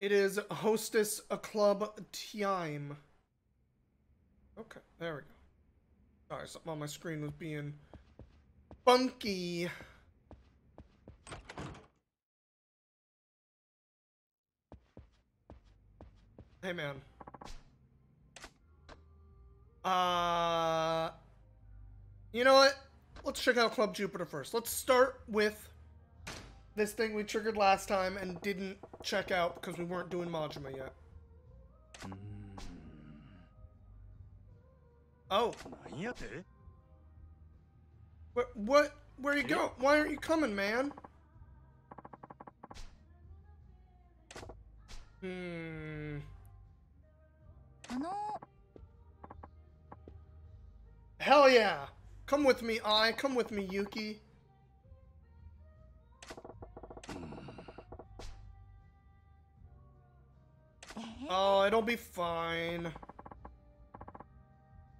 It is hostess a club time. Okay, there we go. Sorry, something on my screen was being funky. Hey man. Uh You know what? Let's check out Club Jupiter first. Let's start with this thing we triggered last time and didn't check out because we weren't doing Majima yet. Oh. What? What? Where you go? Why aren't you coming, man? Hmm. Hell yeah! Come with me, I. Come with me, Yuki. Oh, it'll be fine.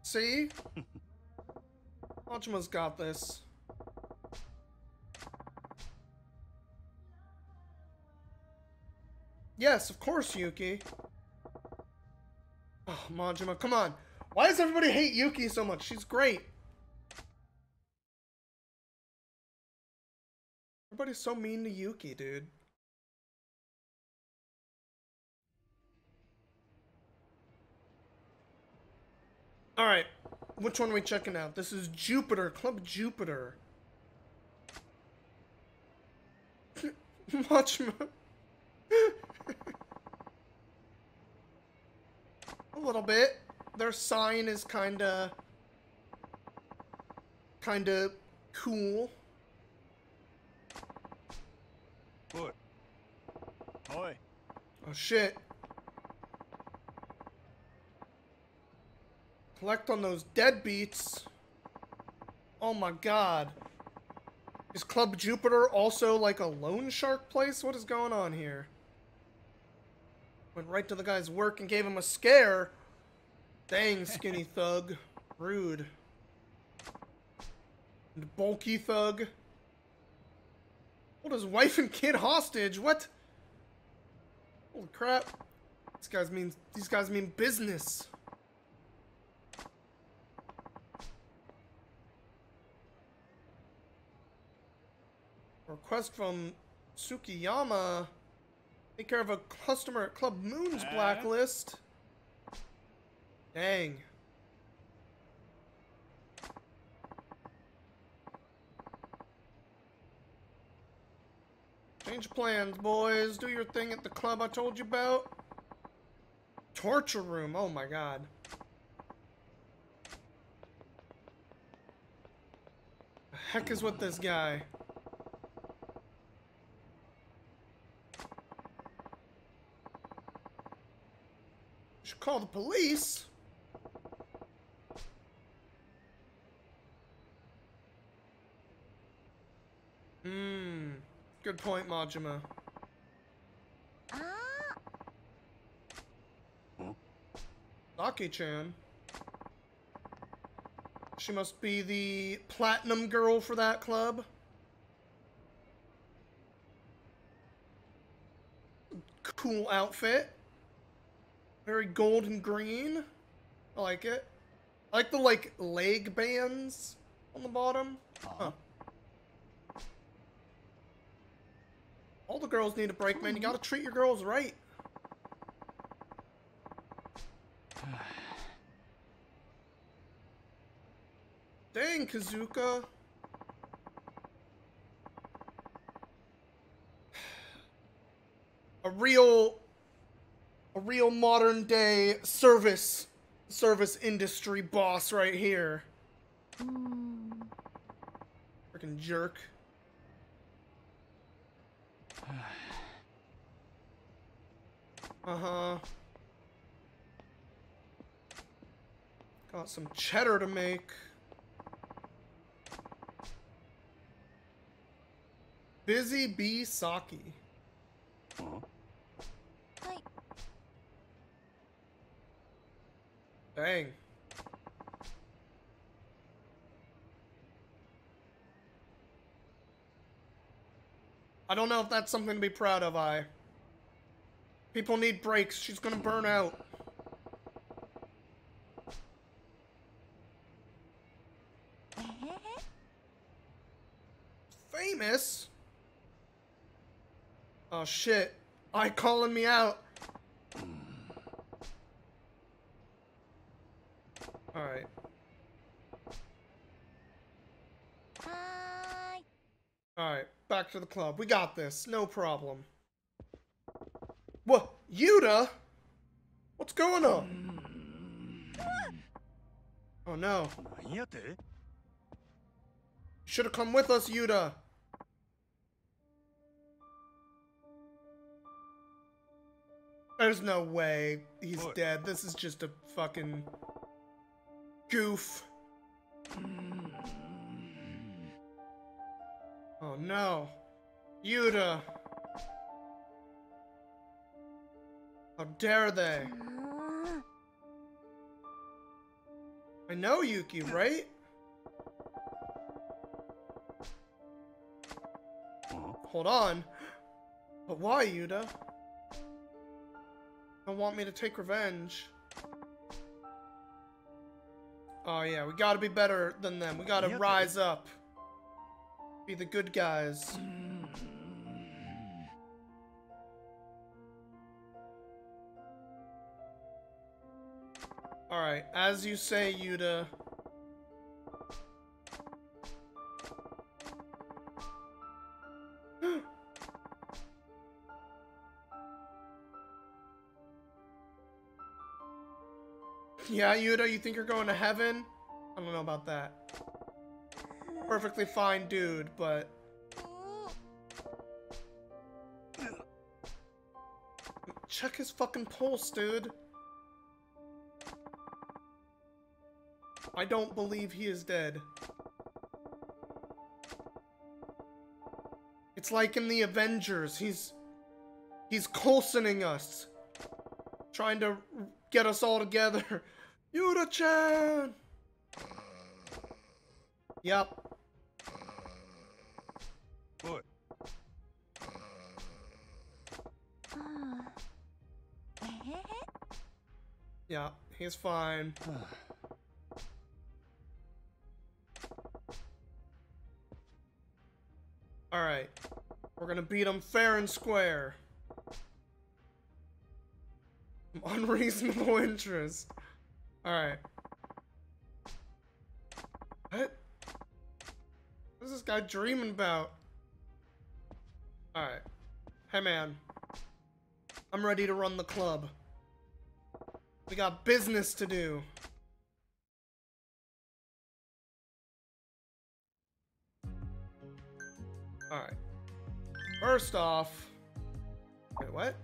See? Majima's got this. Yes, of course, Yuki. Oh, Majima, come on. Why does everybody hate Yuki so much? She's great. Everybody's so mean to Yuki, dude. Alright, which one are we checking out? This is Jupiter, Club Jupiter. Much. A little bit. Their sign is kinda... Kinda cool. Oi. Oh shit. Collect on those deadbeats. Oh my god. Is Club Jupiter also like a loan shark place? What is going on here? Went right to the guy's work and gave him a scare. Dang, skinny thug. Rude. And bulky thug. Hold his wife and kid hostage. What? Holy crap. These guys mean these guys mean business. Request from Tsukiyama. Take care of a customer at Club Moon's Uh? blacklist. Dang. Change plans, boys. Do your thing at the club I told you about. Torture room. Oh my god. The heck is with this guy? Should call the police. Hmm. Good point, Majima. Saki-chan. She must be the platinum girl for that club. Cool outfit. Very gold and green. I like it. I like the like leg bands on the bottom. Uh-huh. Huh. All the girls need a break, man. You gotta treat your girls right. Dang, Kazuka. A real, a real modern day service, service industry boss right here. Freaking jerk. Uh-huh. Got some cheddar to make. Busy Bee Saki. Dang. I don't know if that's something to be proud of, I. People need breaks. She's gonna burn out. Famous? Oh shit. I calling me out. Alright. Hi. Alright, to the club. We got this. No problem. What? Yuta? What's going on? Oh no. Should have come with us, Yuta. There's no way he's dead. This is just a fucking goof. Oh no. Yuta! How dare they? I know Yuki, right? Hold on. But why, Yuta? Don't want me to take revenge. Oh yeah, we gotta be better than them. We gotta rise up. Be the good guys. Alright, as you say, Yuta. Yeah, Yuta, you think you're going to heaven? I don't know about that. Perfectly fine dude, but check his fucking pulse, dude. I don't believe he is dead. It's like in the Avengers. He's he's Coulsoning us. Trying to get us all together. Yuta-chan! Yep. Good. yeah, he's fine. Gonna beat him fair and square. Unreasonable interest. Alright. What? What is this guy dreaming about? Alright. Hey man. I'm ready to run the club. We got business to do. First off. Wait, what?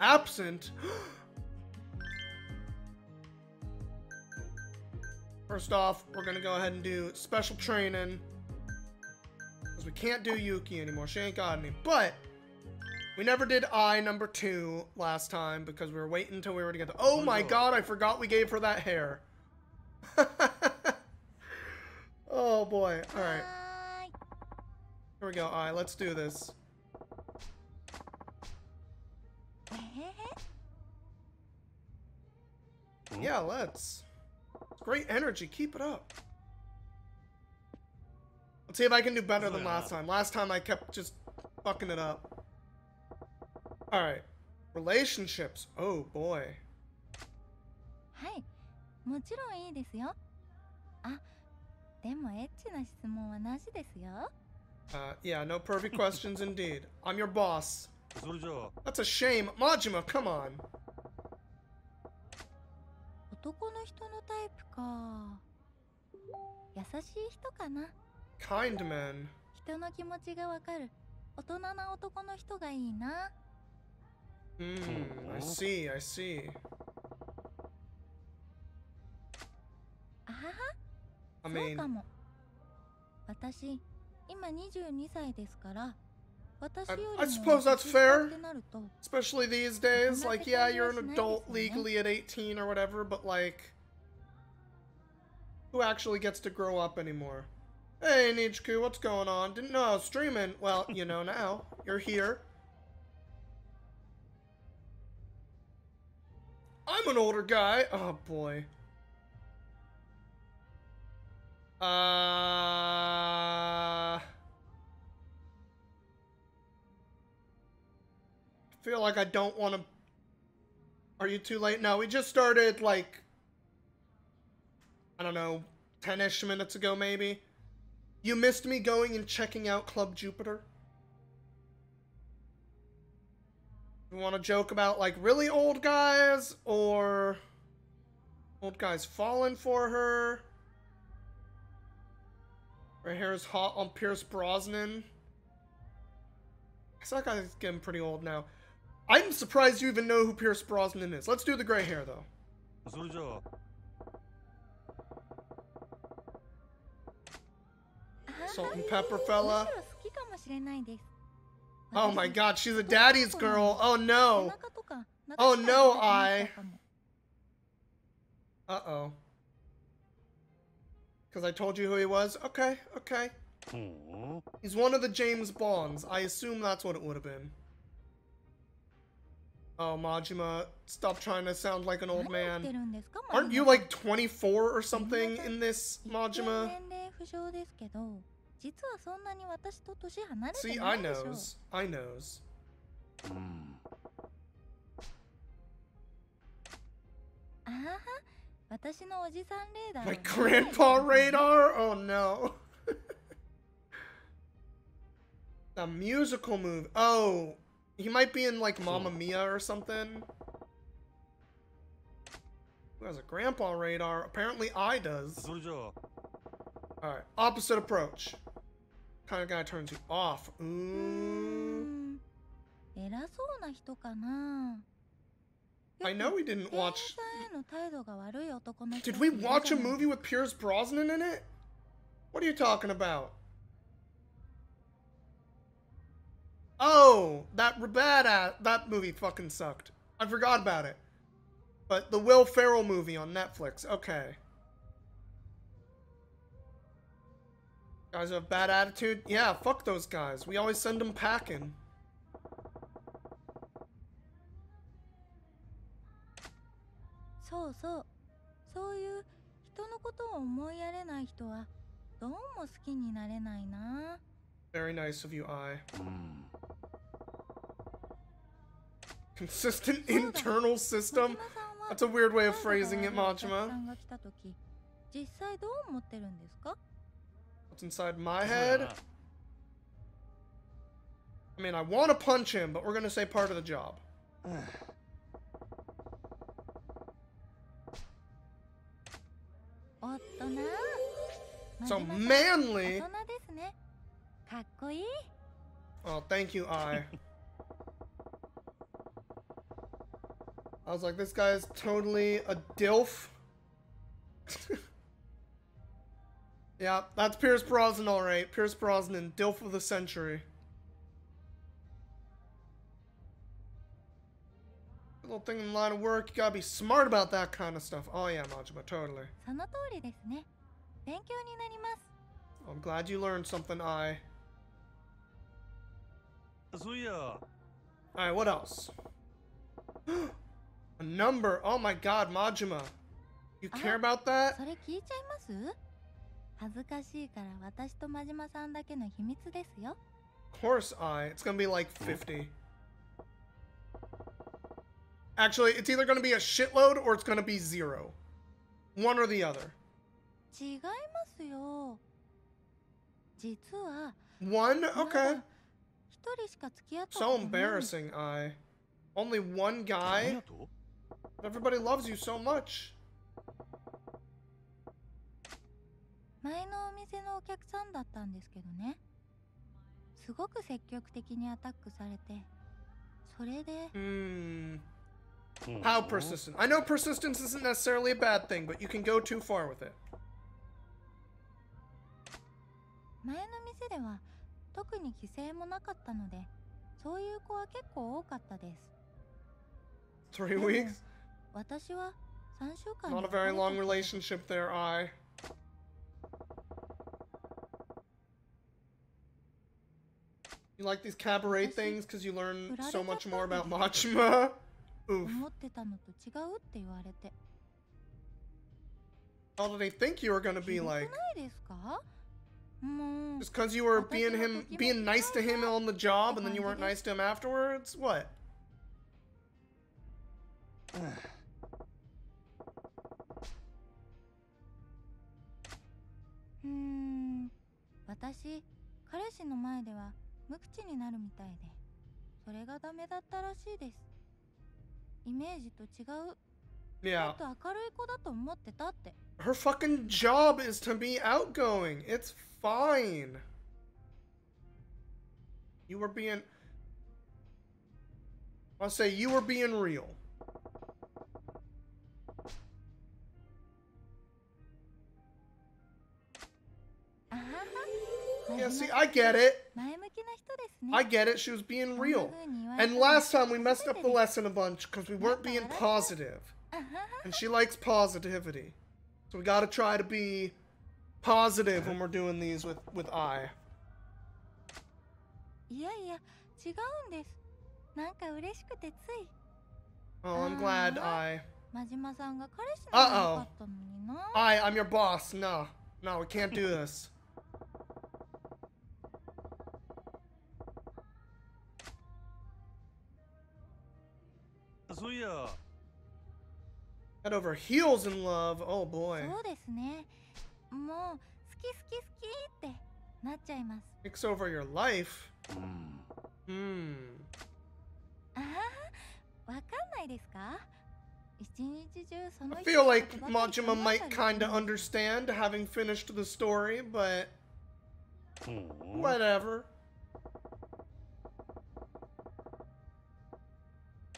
Absent? First off, we're gonna go ahead and do special training. Because we can't do Yuki anymore. She ain't got any. But we never did Ai number two last time because we were waiting until we were together. Oh my no. god, I forgot we gave her that hair. oh boy. Alright. はーい Here we go. Alright, let's do this. えへへ Yeah, let's. Great energy. Keep it up. Let's see if I can do better than last time. Last time I kept just fucking it up. Alright. Relationships. Oh boy. はいもちろんいいですよあでもエッチな質問はなしですよ Uh, yeah, no pervy questions indeed. I'm your boss. それじゃあ That's a shame. Majima, come on. 男の人のタイプか優しい人かな Kind man. 人の気持ちがわかる大人な男の人がいいな Hmm, I see, I see. あはは I そう mean, かも私 今22歳ですから私より I も suppose that's 年下 fair. ってなると especially these days, I'm not like, yeah, you're an pretending adult it's nice, man. legally at 18 or whatever, but like, who actually gets to grow up anymore? Hey, Nichiku, what's going on? Didn't know I was streaming. Well, you know now. You're here. I'm an older guy. Oh boy. Uh. Feel like I don't want to. Are you too late? No, we just started like. I don't know, 10 ish minutes ago, maybe. You missed me going and checking out Club Jupiter? You want to joke about like really old guys or old guys falling for her? Her hair is hot on Pierce Brosnan. That guy's getting pretty old now. I'm surprised you even know who Pierce Brosnan is. Let's do the gray hair, though. Salt and pepper fella. Oh my god, she's a daddy's girl. Oh no. Oh no, I. Uh-oh. Because I told you who he was? Okay, okay. Aww. He's one of the James Bonds. I assume that's what it would have been. Oh, Majima, stop trying to sound like an old man. Aren't you like 24 or something in this, Majima? See, Ai knows. Ai knows. Ah, my grandpa radar? Oh no. A musical move. Oh, he might be in like Mamma Mia or something. Who has a grandpa radar? Apparently Ai does. Alright, opposite approach. Kind of guy turns you off. Ooh. 偉そうな人かな I know we didn't watch. Did we watch a movie with Pierce Brosnan in it? What are you talking about? Oh, that badass. That movie fucking sucked. I forgot about it. But the Will Ferrell movie on Netflix. Okay. Guys have bad attitude? Yeah, fuck those guys. We always send them packing. そうそうそういう人のことを思いやれない人はどうも好きになれないな Very nice of you, Ai. Hmm. Consistent internal system? That's a weird way of phrasing it, Majima. What's inside my head? I mean, I want to punch him, but we're going to say part of the job. Ah. So manly. Oh, thank you, Ai. I was like, this guy is totally a DILF. yeah, that's Pierce Brosnan, alright. Pierce Brosnan, DILF of the century. little thing in the line of work. You gotta be smart about that kind of stuff. Oh yeah, Majima, totally. Oh, I'm glad you learned something, Ai. Alright, what else? A number! Oh my god, Majima! You ah, care about that? Of course I. It's gonna be like 50. Actually, it's either going to be a shitload or it's going to be zero. One or the other. One? Okay. So embarrassing, Ai. Only one guy? Everybody loves you so much. 前のお店のお客さんだったんですけどねすごく積極的にアタックされてそれでうん how persistent? I know persistence isn't necessarily a bad thing, but you can go too far with it. Three weeks? 私は3週間 Not a very long relationship there, Ai. you like these cabaret things because you learn so much more about Majima? 思ってたのと違うって言われて did they think you were gonna ひ be like? ないですかもう Just because you were being him, being nice to him on the job, and then you weren't nice to him afterwards? What? うーん私彼氏の前では無口になるみたいでそれがダメだったらしいですイメージと違うも Yeah. っと明るい子だと思ってたって Her fucking job is to be outgoing. It's fine. You were being. I'll say you were being real. Yeah, see, I get it. I get it. She was being real. And last time we messed up the lesson a bunch because we weren't being positive. And she likes positivity. So we gotta try to be positive when we're doing these with, with Ai. Oh, I'm glad I. 真島さんが彼氏なのかったのにな。Ai, I'm your boss. No, no, we can't do this. Kazuya. Head over heels in love. Oh boy. そうですねもう好き好き好きってなっちゃいます Takes over your life. うん。 Hmm. あははわかんないですか一日中その I 人 feel の like ことばかり Majima 考 might えたりする kind of understand having finished the story, but うん。 whatever.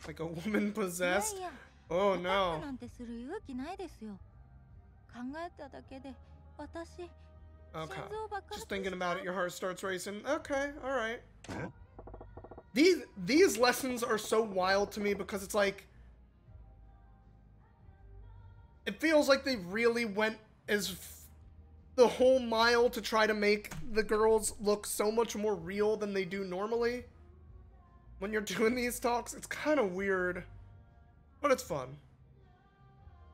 Like a woman いや possessed? いや Oh アタッ no. クなんてする勇気ないですよ考えただけで私心 Okay. 臓爆発 Just thinking し about it, た your heart starts racing. Okay, all right. え These these lessons are so wild to me because it's like it feels like they really went as f- the whole mile to try to make the girls look so much more real than they do normally. When you're doing these talks, it's kind of weird, but it's fun.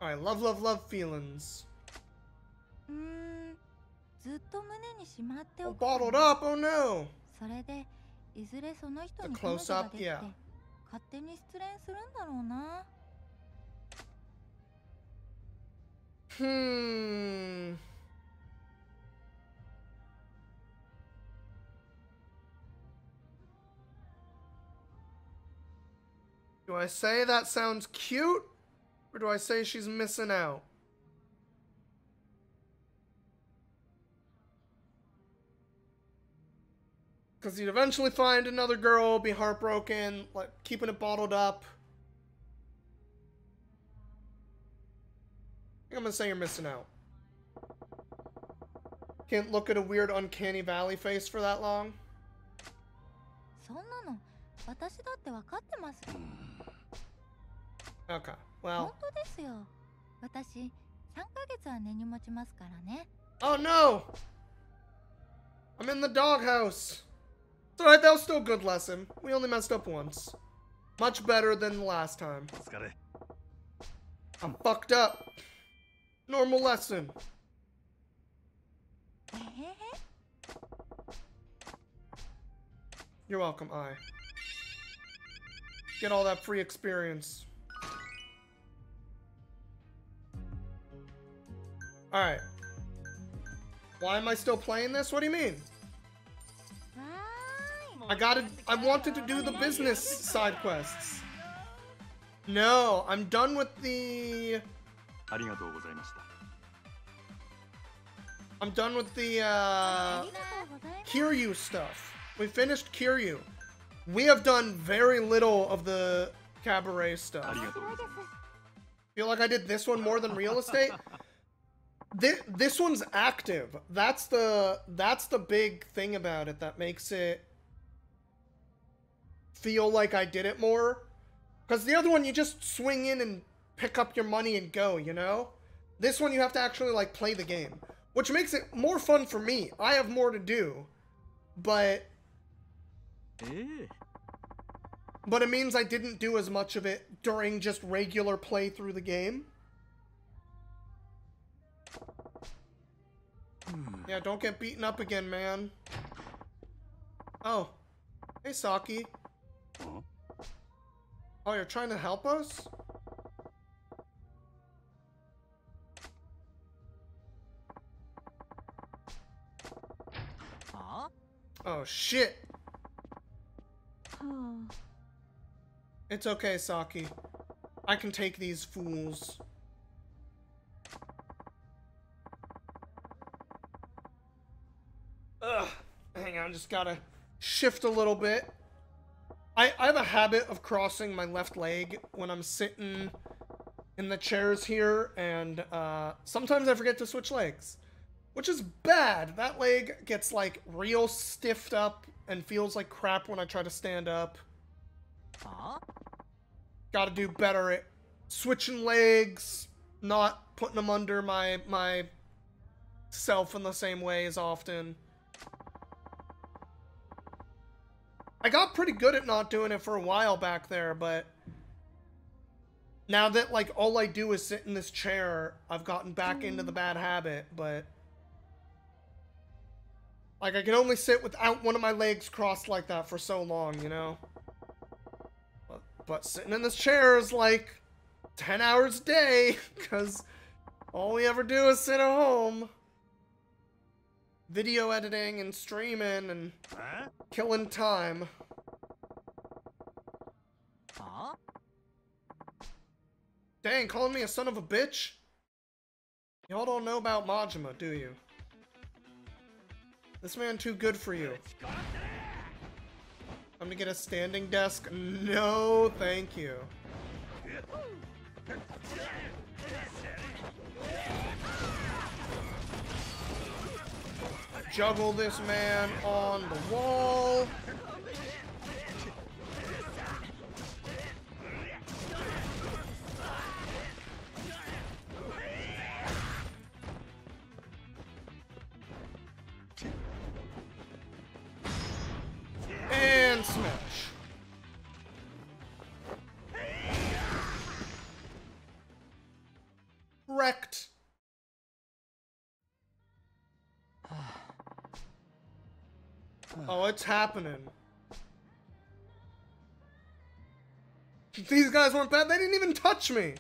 All right, love, love, love feelings. うーんずっと胸にしまって Oh, おくから bottled up. Oh no. それでいずれその人 The に彼女 close が up, できて yeah. 勝手に失恋するんだろうな Hmm. Do I say that sounds cute? Or do I say she's missing out? Because you'd eventually find another girl, be heartbroken, like keeping it bottled up. I think I'm gonna say you're missing out. Can't look at a weird uncanny valley face for that long. そんなの私だって分かってます Okay. Well. Oh no! I'm in the doghouse. It's alright. That was still a good lesson. We only messed up once. Much better than the last time. I'm fucked up. Normal lesson. You're welcome, Ai. Get all that free experience. Alright. Why am I still playing this? What do you mean? I gotta- I wanted to do the business side quests. No, I'm done with the... I'm done with the, uh... Kiryu stuff. We finished Kiryu. We have done very little of the cabaret stuff. Feel like I did this one more than real estate? This, this one's active. That's the that's the big thing about it that makes it feel like I did it more. Cuz the other one you just swing in and pick up your money and go, you know? This one you have to actually like play the game, which makes it more fun for me. I have more to do. But but it means I didn't do as much of it during just regular play through the game. Yeah, don't get beaten up again, man. Oh. Hey, Saki. Huh? Oh, you're trying to help us? Huh? Oh, shit. It's okay, Saki. I can take these fools. Ugh. Hang on, just gotta shift a little bit. I, I have a habit of crossing my left leg when I'm sitting in the chairs here, and uh, sometimes I forget to switch legs. Which is bad. That leg gets like real stiffed up and feels like crap when I try to stand up. Huh? Gotta do better at switching legs, not putting them under my my self in the same way as often. I got pretty good at not doing it for a while back there, but now that like all I do is sit in this chair, I've gotten back into the bad habit, but like I can only sit without one of my legs crossed like that for so long, you know? But, but sitting in this chair is like 10 hours a day cuz all we ever do is sit at home. Video editing and streaming and Huh? killing time. Huh? Dang, calling me a son of a bitch? Y'all don't know about Majima, do you? This man too good for you. I'm gonna get a standing desk. No, thank you. Juggle this man on the wall. Oh, it's happening. These guys weren't bad. They didn't even touch me.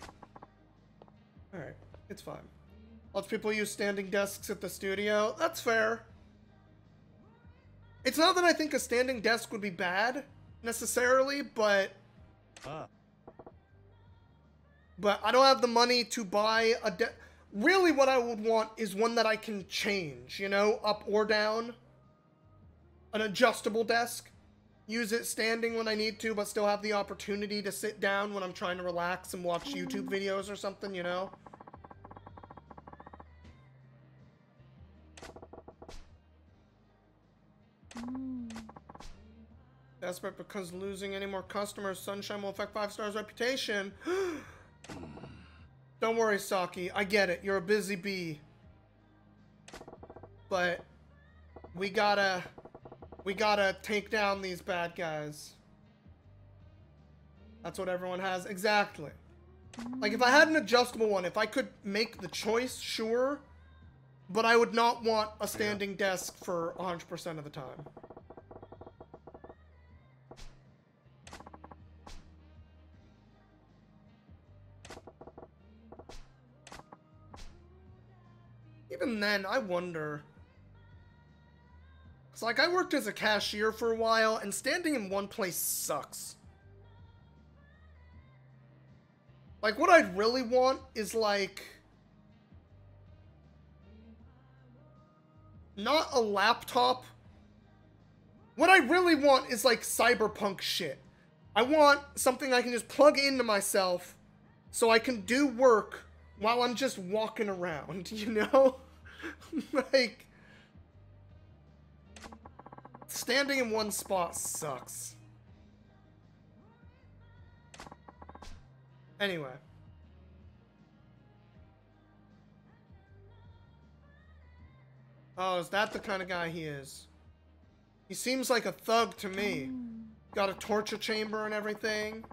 Alright, it's fine. Lots of people use standing desks at the studio. That's fair. It's not that I think a standing desk would be bad, necessarily, but Huh? but I don't have the money to buy a de- Really what I would want is one that I can change, you know, up or down. An adjustable desk. Use it standing when I need to, but still have the opportunity to sit down when I'm trying to relax and watch YouTube videos or something, you know? Desperate because losing any more customers, Sunshine will affect Five Star's reputation. Don't worry, Saki. I get it. You're a busy bee. But we gotta we gotta take down these bad guys. That's what everyone has. Exactly. Like if I had an adjustable one, if I could make the choice, sure. But I would not want a standing desk for 100% of the time. Even then, I wonder. It's like I worked as a cashier for a while, and standing in one place sucks. Like, what I'd really want is like. Not a laptop. What I really want is like cyberpunk shit. I want something I can just plug into myself so I can do work while I'm just walking around, you know? like standing in one spot sucks. Anyway. Oh, is that the kind of guy he is? He seems like a thug to me. Got a torture chamber and everything.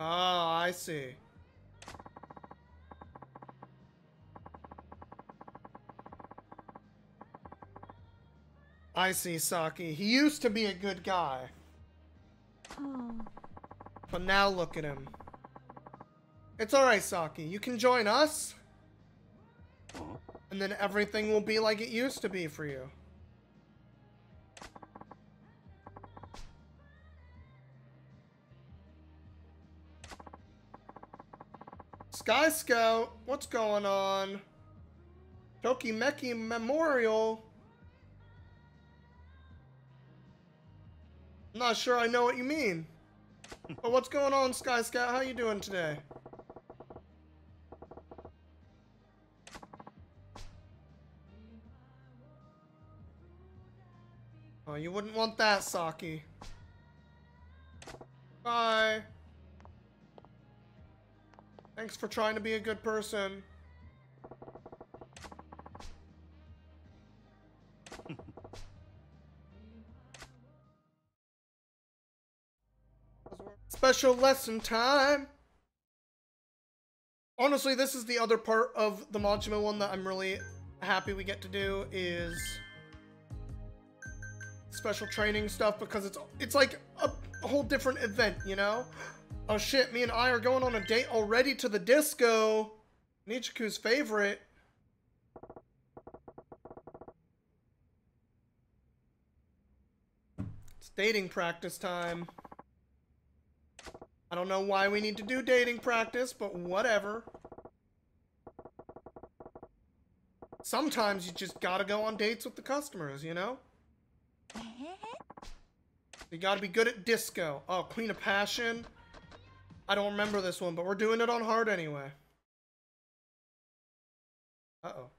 Oh, I see. I see, Saki. He used to be a good guy. But now look at him. It's alright, Saki. You can join us. And then everything will be like it used to be for you. Sky Scout, what's going on? Tokimeki Memorial. I'm not sure I know what you mean. but what's going on, Sky Scout? How you doing today? Oh, you wouldn't want that, Saki. Bye. Thanks for trying to be a good person. Special lesson time. Honestly, this is the other part of the Majima one that I'm really happy we get to do is special training stuff because it's it's like a, a whole different event, you know? Oh shit, me and Ai are going on a date already to the disco. Nichiku's favorite. It's dating practice time. I don't know why we need to do dating practice, but whatever. Sometimes you just gotta go on dates with the customers, you know? You gotta be good at disco. Oh, Queen of Passion. I don't remember this one, but we're doing it on hard anyway. Uh-oh.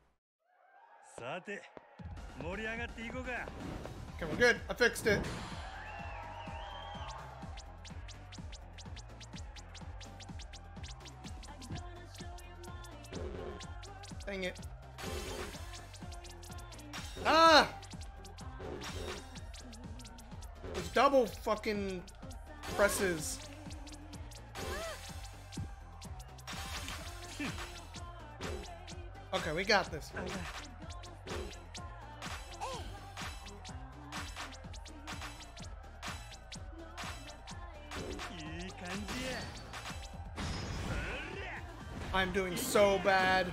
Okay, we're good. I fixed it. Dang it. Ah! It's double fucking presses. Okay, we got this. Oh, okay. I'm doing so bad.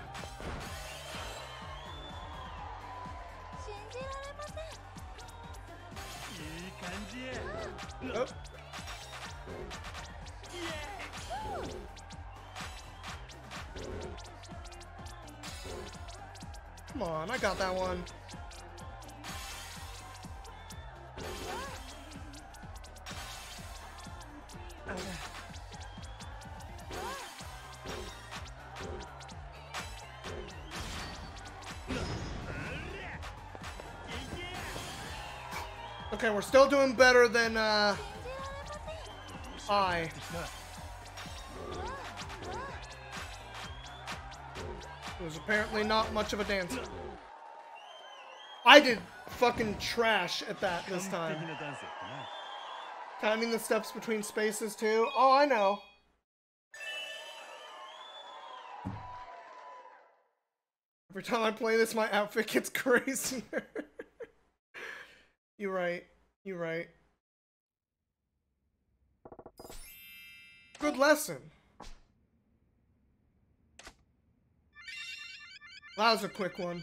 Still doing better than uh, Ai. It was apparently not much of a dancer. I did fucking trash at that this time. Timing the steps between spaces too. Oh, I know. Every time I play this, my outfit gets crazier. You're right. You're right. Good lesson. That was a quick one.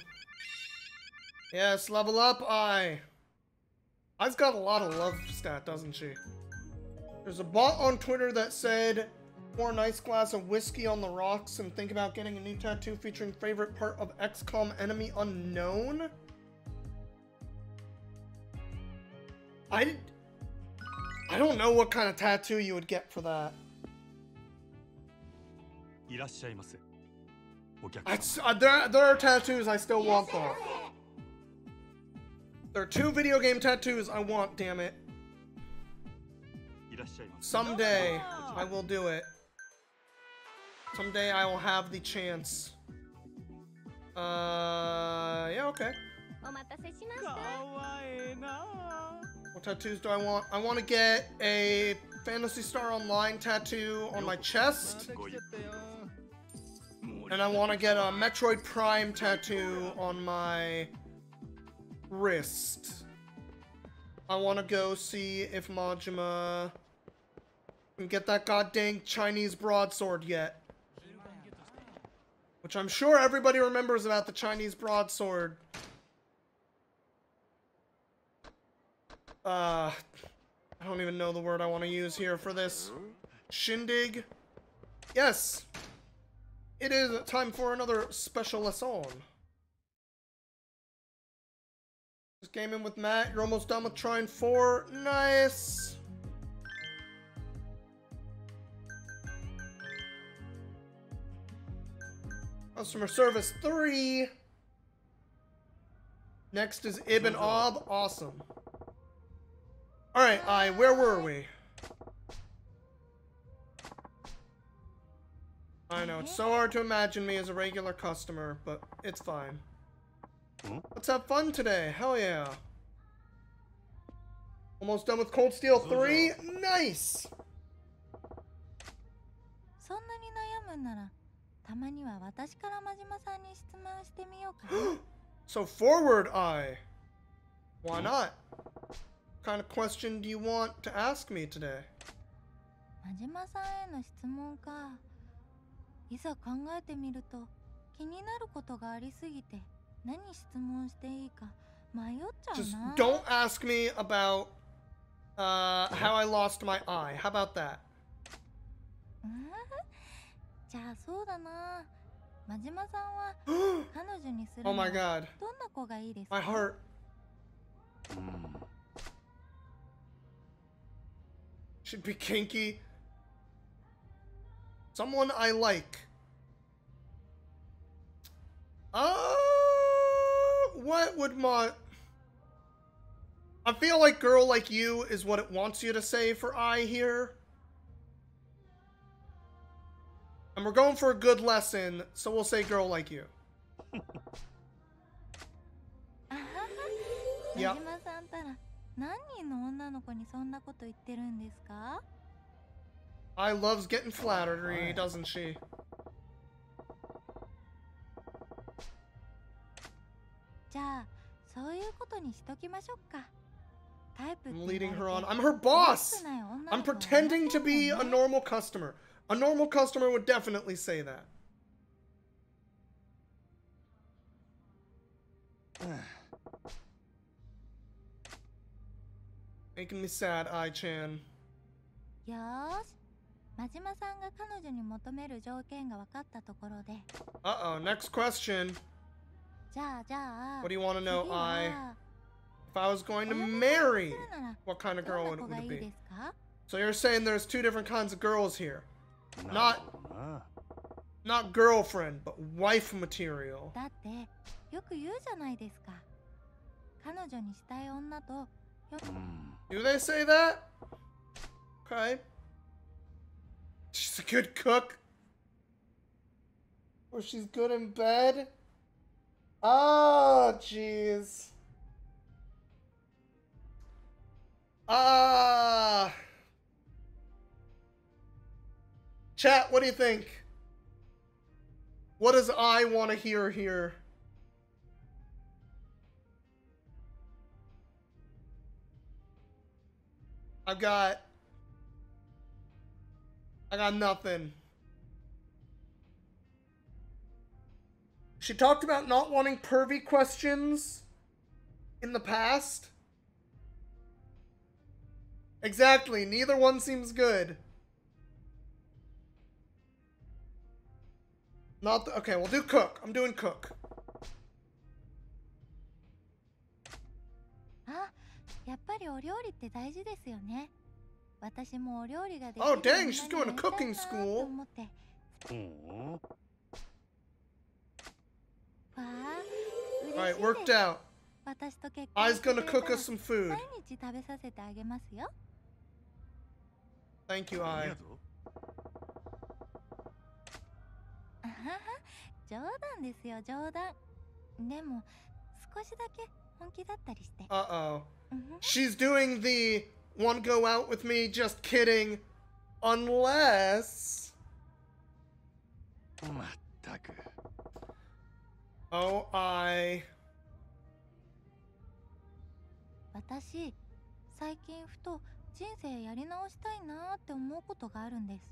Yes, level up, Ai. Ai's got a lot of love stat, doesn't she? There's a bot on Twitter that said, pour a nice glass of whiskey on the rocks and think about getting a new tattoo featuring favorite part of XCOM enemy unknown? I, I don't know what kind of tattoo you would get for that. I, uh, there, there are tattoos I still want though. There are two video game tattoos I want, damn it. Someday, oh. I will do it. Someday I will have the chance. Uh, yeah, okay. What tattoos do I want? I want to get a Phantasy Star Online tattoo on my chest. And I want to get a Metroid Prime tattoo on my wrist. I want to go see if Majima can get that goddamn Chinese broadsword yet. Which I'm sure everybody remembers about the Chinese broadsword. Uh, I don't even know the word I want to use here for this. Shindig? Yes! It is time for another special lesson. Just gaming with Matt. You're almost done with trying 4. Nice. Customer service 3. Next is Ibn Ob. Awesome. Alright, I. Where were we? I know, it's so hard to imagine me as a regular customer, but it's fine. Hmm? Let's have fun today. Hell yeah. Almost done with Cold Steel 3? Nice! そんなに悩むんならたまには私から真島さんに質問してみようかな So forward, I. Why not? What kind of question do you want to ask me today? 真島さんへの質問かいざ考えてみると気になることがありすぎて何質問していいか迷っちゃ Just うな don't ask me about uh, how I lost my eye. How about that? うんじゃあそうだな真島さんは彼女にする oh のは my god. どんな子がいいですか My heart. Should be kinky. Someone I like. Uh, what would my... I feel like girl like you is what it wants you to say for I here. And we're going for a good lesson, so we'll say girl like you. あ何人の女の子にそんなこと言ってるんですか Ai loves getting flattery, doesn't she? I'm leading her on. I'm her boss! I'm pretending to be a normal customer. A normal customer would definitely say that. Making me sad, Ai-chan. よーし。真島さんが彼女に求める条件が分かったところで。Uh oh, next question. What do you want to know, Ai? If I was going to marry, what kind of girl would, would it be? So you're saying there's two different kinds of girls here. Not not girlfriend, but wife material. だってよく言うじゃないですか。彼女にしたい女と do they say that? Okay. She's a good cook. Or she's good in bed. Oh, jeez. Ah. Chat, what do you think? What does Ai want to hear here? I got. I got nothing. She talked about not wanting pervy questions in the past. Exactly, neither one seems good. Not the, okay, we'll do cook. I'm doing cook. りお料理って大事ですよね私もお料理ができる Oh, 女 dang, に she's going to なりたい cooking な school. と思ってほうわあ嬉しい Alright, です worked out. 私と結婚 I's してく gonna れた cook ら us some food. 毎日食べさせてあげますよ Thank you, I. 冗談ですよ冗談でも少しだけ 本気だったりして Uh oh. She's doing the one go out with me, just kidding. Unless. まったく Oh, I. 私最近ふと人生やり直したいなーって思うことがあるんです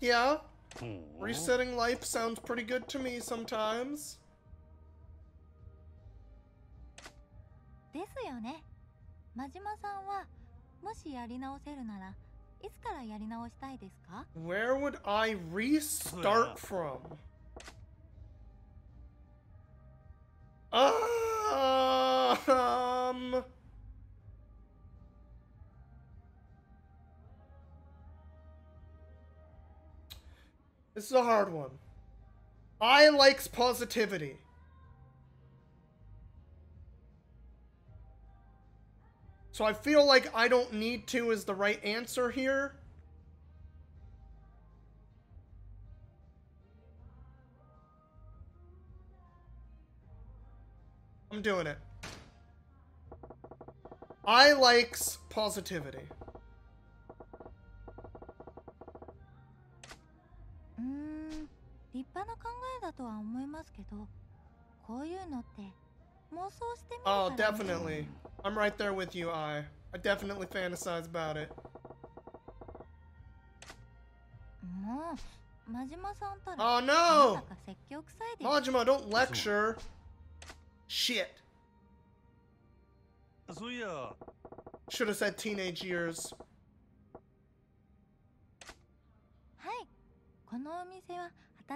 Yeah, ほう resetting life sounds pretty good to me sometimes. ですよね真島さんはもしやり直せるならいつからやり直したいですか Where would I restart from? Um... This is a hard one. Ai likes positivity. So I feel like I don't need to is the right answer here. I'm doing it. Ai likes positivity. Hmm. 立派な考えだとは思いますけど、こういうのって Oh, definitely. I'm right there with you, Ai. I definitely fantasize about it. Oh no! Majima, don't lecture! Shit. Should have said teenage years.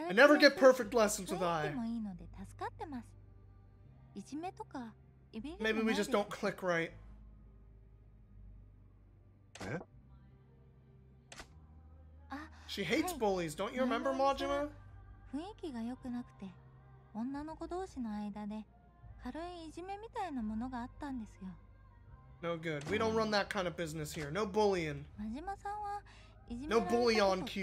I never get perfect lessons with Ai. Maybe な we いで just す don't click right. え She hates Hey, bullies. Don't you remember, Mama, Majima? 雰囲気が良くなくて女の子同士の間で軽いいじめみたいなものがあったんですよ No good. We don't run that kind of business here. No bullying. 真島さんはいじめ No られた bully こと on って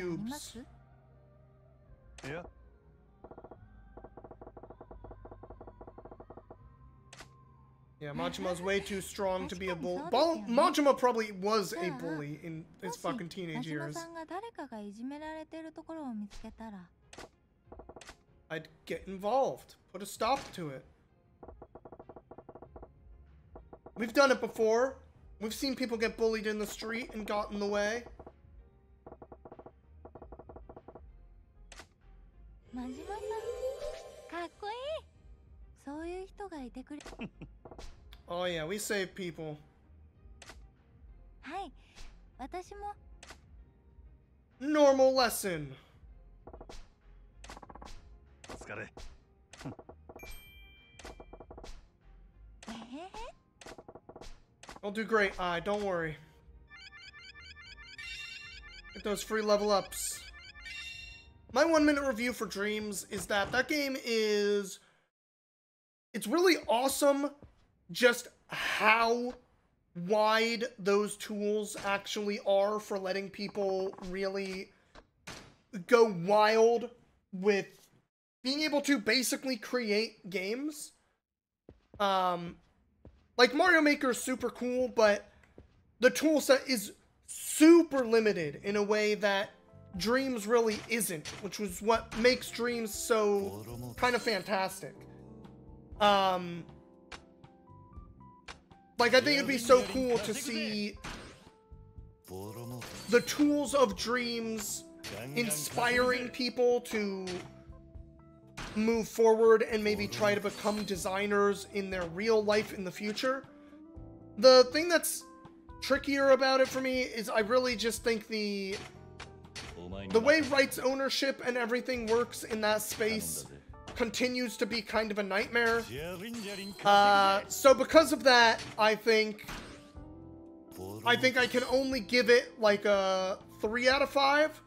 Yeah, Majima's way too strong to be a bully. Ball Majima probably was a bully in his fucking teenage years. I'd get involved. Put a stop to it. We've done it before. We've seen people get bullied in the street and got in the way. Majima-san, そういう人がいてくれ Oh yeah, we save people. はい私も Normal lesson. お疲れ えへへ I'll do great. I don't worry. Get those free level ups. My one minute review for Dreams is that that game is. it's really awesome just how wide those tools actually are for letting people really go wild with being able to basically create games. Um, like Mario Maker is super cool, but the tool set is super limited in a way that Dreams really isn't, which was what makes Dreams so kind of fantastic. Um, like, I think it'd be so cool to see the tools of dreams inspiring people to move forward and maybe try to become designers in their real life in the future. The thing that's trickier about it for me is I really just think the the way rights ownership and everything works in that space continues to be kind of a nightmare. Uh, so because of that, I think I think I can only give it like a three out of five.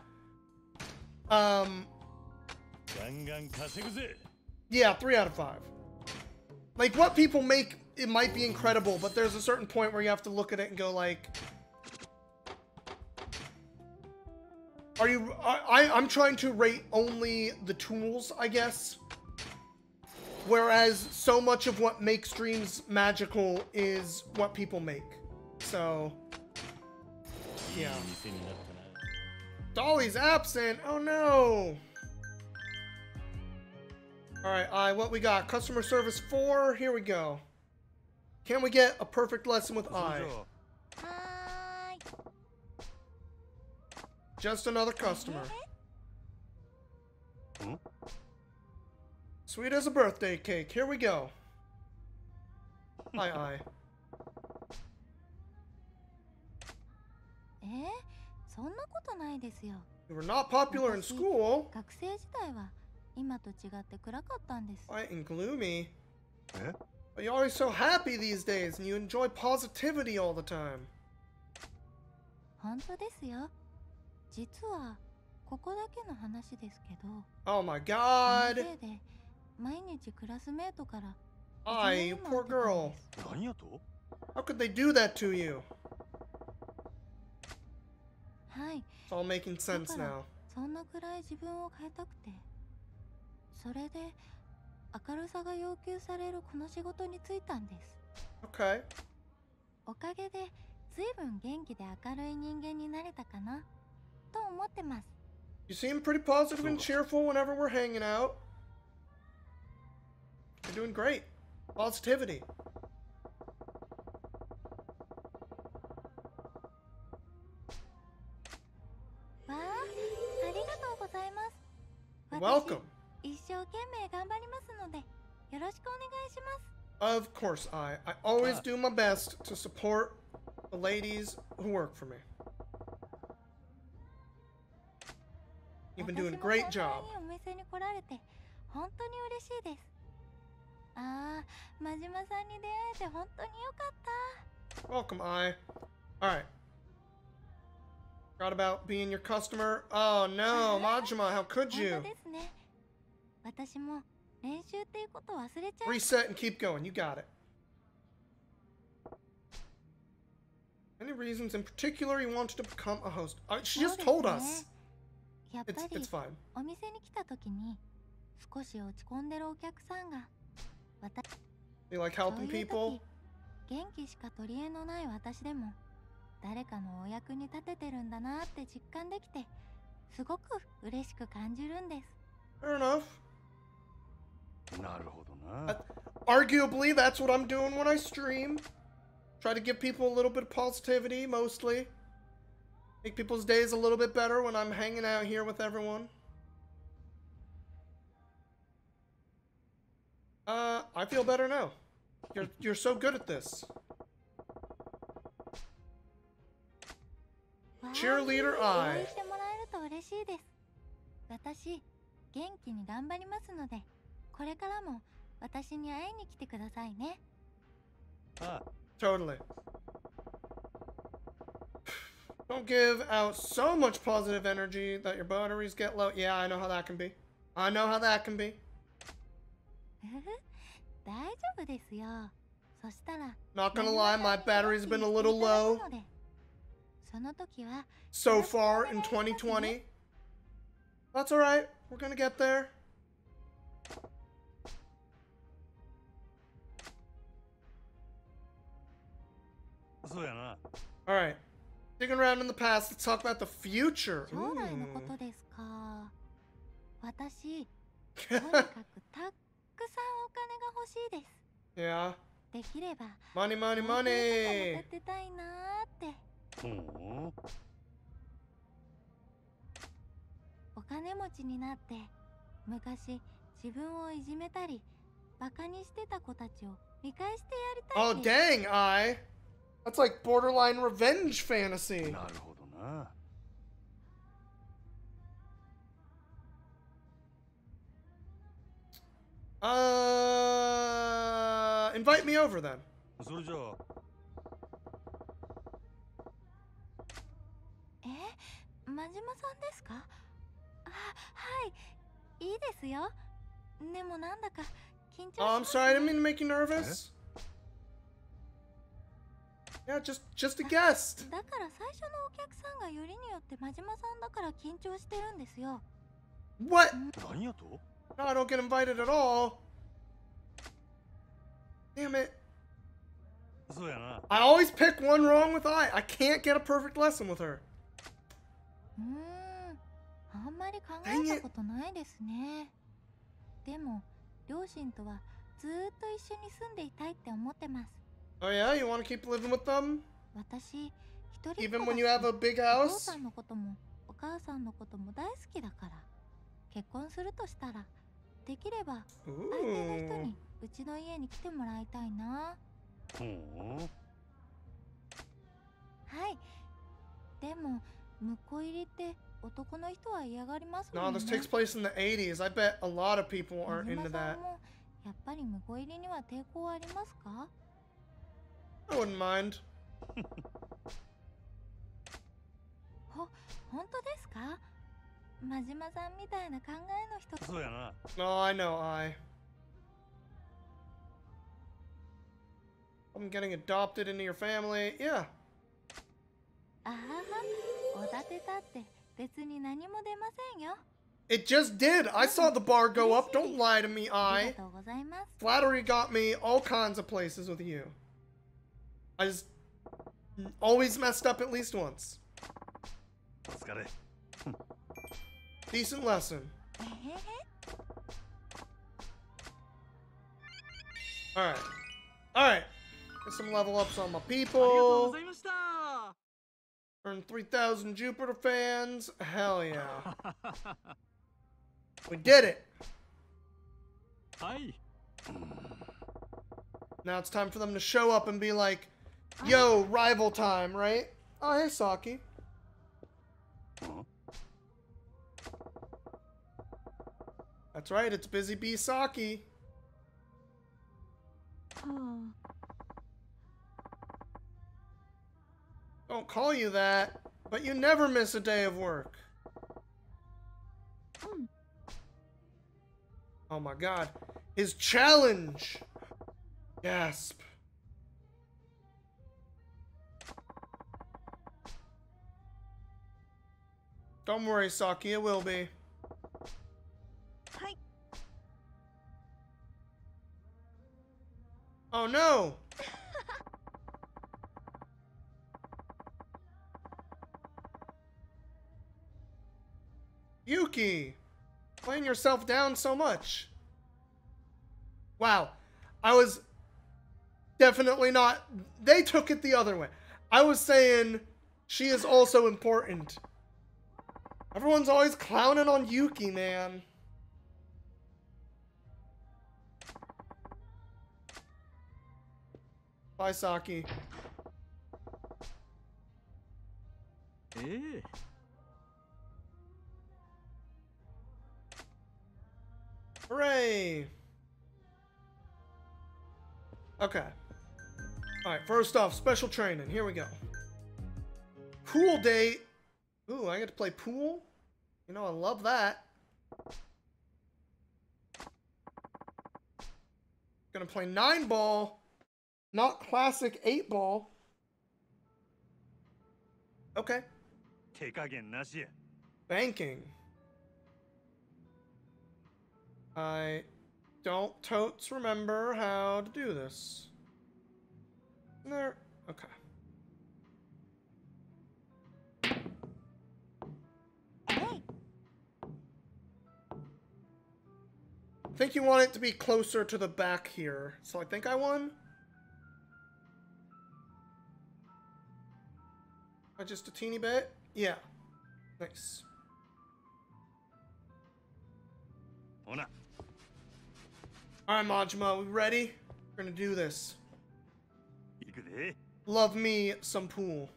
Um, yeah, three out of five. Like what people make, it might be incredible, but there's a certain point where you have to look at it and go like, are you, I, I I'm trying to rate only the tools, I guess. Whereas so much of what makes dreams magical is what people make. So, yeah. Dolly's absent. Oh no. All right, I what we got? Customer service four. Here we go. Can we get a perfect lesson with Ai? Just another customer. Hmm? Sweet as a birthday cake. Here we go. Aye, aye. えー、そんなことないですよ You were not popular in school. 学生時代は今と違って暗かったんです Quiet and gloomy. え But you're always so happy these days, and you enjoy positivity all the time. 本当ですよ実はここだけの話ですけど Oh my その god. せいで 毎日クラスメートから Aye, you poor girl. 何やと How could they do that to you? はい It's all making sense now. そんなくらい自分を変えたくてそれで明るさが要求されるこの仕事に就いたんです Okay. おかげでずいぶん元気で明るい人間になれたかなと思ってます You seem pretty positive and cheerful whenever we're hanging out. You're doing great. Positivity. Welcome. Of course, Ai. I always uh. do my best to support the ladies who work for me. You've been doing a great job. Welcome, Ai. Alright. Forgot about being your customer. Oh no, Majima, how could you? Reset and keep going. You got it. Any reasons in particular you wanted to become a host? Uh, she just told us. It's, it's fine. You like そう helping いう people? 時元気しか取り柄のない私でも誰かのお役に立ててるんだなって実感できてすごく嬉しく感じるんです Fair enough. なるほどな Arguably, that's what I'm doing when I stream. Try to give people a little bit of positivity, mostly. Make people's days a little bit better when I'm hanging out here with everyone. Uh, I feel better now. You're you're so good at this. Cheerleader Ai. Ah. totally. Don't give out so much positive energy that your batteries get low. Yeah, I know how that can be. I know how that can be. Not gonna lie, my battery's been a little low. So far in 2020. That's alright. We're gonna get there. Alright. Digging around in the past, let's talk about the future. Ooh. くたくさんお金が欲しいです yeah. できれば豪邸とかも money. 建てたいなーってほうお金持ちになって昔自分をいじめたりバカにしてた子たちを見返してや Oh, りたいんです dang, I? That's like borderline revenge fantasy. なるほどな だか緊張し Oh, ま I'm す sorry, I didn't mean to make you nervous. Yeah, just just a guest. だから最初のお客さんがよりによって真島さんだから緊張してるんですよ What? 何やと No, I don't get invited at all. Damn it. I always pick one wrong with I. I can't get a perfect lesson with her. うーんあんまり考 Dang え it. たことないですねでも両親とはずーっと一緒に住んでいたいって思ってます Oh yeah, you want to keep living with them? 私一人 Even だ when し you have a big お父 house? さんのこともお母さんのことも大好きだから結婚するとしたらできれば相手の人.にうちの家に来てもらいたいなはいでも婿入りって男の人は嫌がりますも No, んね this takes place in the 80s. I bet a lot of people aren't 真 into that. やっぱり婿入りには抵抗ありますか？I wouldn't mind. ほ本当ですか？Oh, san I know, Ai. I'm getting adopted into your family. Yeah. It just did. I saw the bar go up. Don't lie to me, Ai. Flattery got me all kinds of places with you. I just always messed up at least once. Let's get it. Decent lesson. Alright. Alright. Get some level ups on my people. Earn 3,000 Jupiter fans. Hell yeah. we did it. Hi. Now it's time for them to show up and be like, yo, rival time, right? Oh, hey, Saki. That's right, it's Busy Bee Saki. はあ Don't call you that, but you never miss a day of work. Hmm. Oh my god. His challenge! Gasp. Don't worry, Saki, it will be. Oh no! Yuki! Playing yourself down so much. Wow. I was definitely not. They took it the other way. I was saying she is also important. Everyone's always clowning on Yuki, man. Bye, Saki. ええ Hooray! Okay. Alright, first off, special training. Here we go. Pool date. Ooh, I get to play pool? You know, I love that. Gonna play nine ball, not classic eight ball. Okay. Banking. I don't totes remember how to do this. There. Okay. I think you want it to be closer to the back here. So I think I won. Oh, just a teeny bit? Yeah. Nice. Alright, Majima, we ready? We're gonna do this. Love me some pool.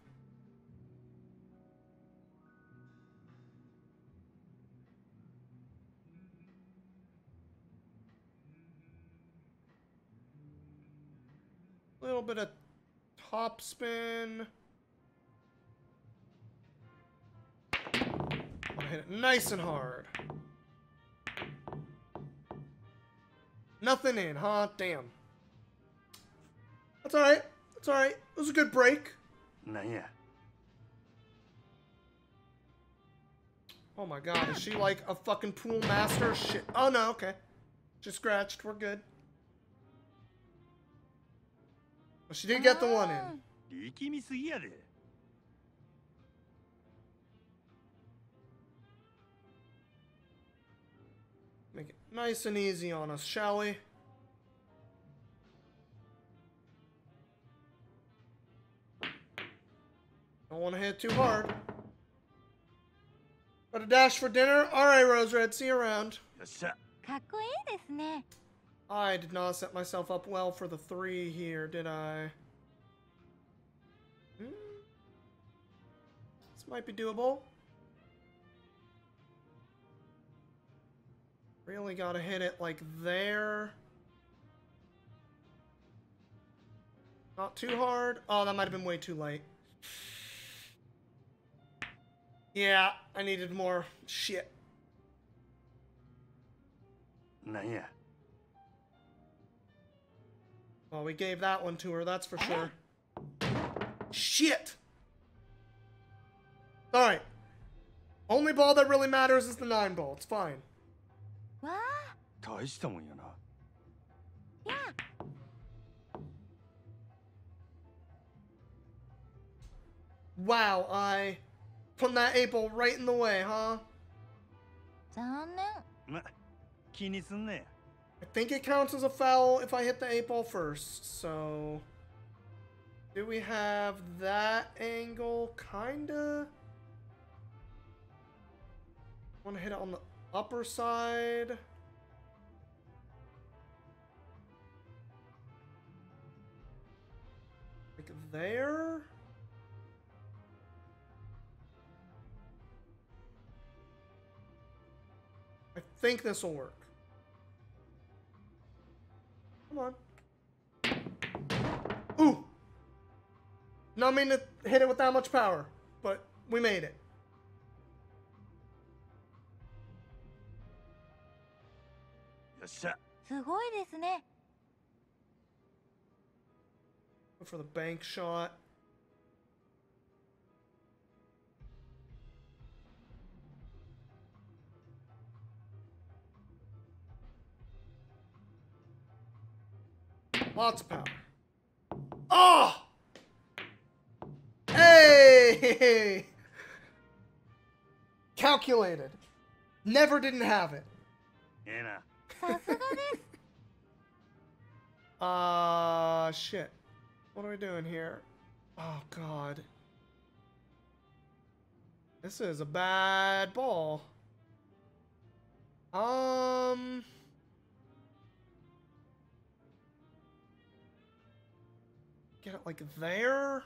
little bit of top spin. hit it nice and hard. Nothing in, huh? Damn. That's alright. That's alright. It was a good break. Nah, yeah. Oh my god, is she like a fucking pool master? Shit. Oh no, okay. She scratched. We're good. Well, she did get the one in. Ah. nice and easy on us, shall we? Don't want to hit too hard. Got a dash for dinner? Alright, Rose Red, see you around. Yes, sir. I did not set myself up well for the three here, did I? Hmm? This might be doable. Really gotta hit it like there. Not too hard. Oh, that might have been way too late. Yeah, I needed more shit. Nah, yeah. Well, we gave that one to her, that's for sure. Shit! Alright. Only ball that really matters is the 9 ball. It's fine. わあ大したもんやなや Wow, I put that eight ball right in the way, huh? 残念ま気にすんなや I think it counts as a foul if I hit the eight ball first, so... Do we have that angle? Kinda? Want to hit it on the upper side? Like there? I think this will work. Come on. Ooh! Not mean to hit it with that much power, but we made it. っしゃすごいですね Go for the bank shot. Lots of power. Oh! Hey! Calculated. Never didn't have it. ええな さすがです Uh, shit. What are we doing here? Oh, God. This is a bad ball. Um. Get it like there?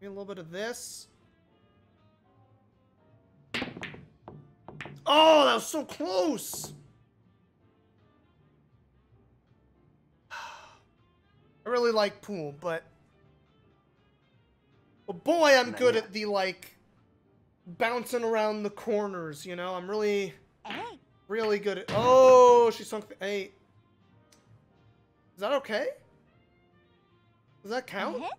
Maybe a little bit of this. Oh, that was so close! I really like pool, but... But boy, I'm good at the, like, bouncing around the corners, you know? I'm really, really good at... Oh, she sunk the... eight. Is that okay? Does that count?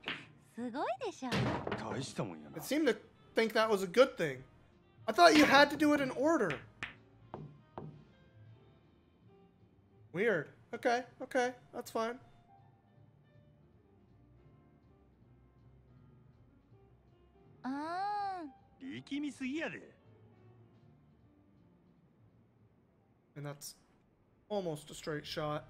It seemed to think that was a good thing. I thought you had to do it in order. Weird. Okay, okay, that's fine. Ah. And that's almost a straight shot.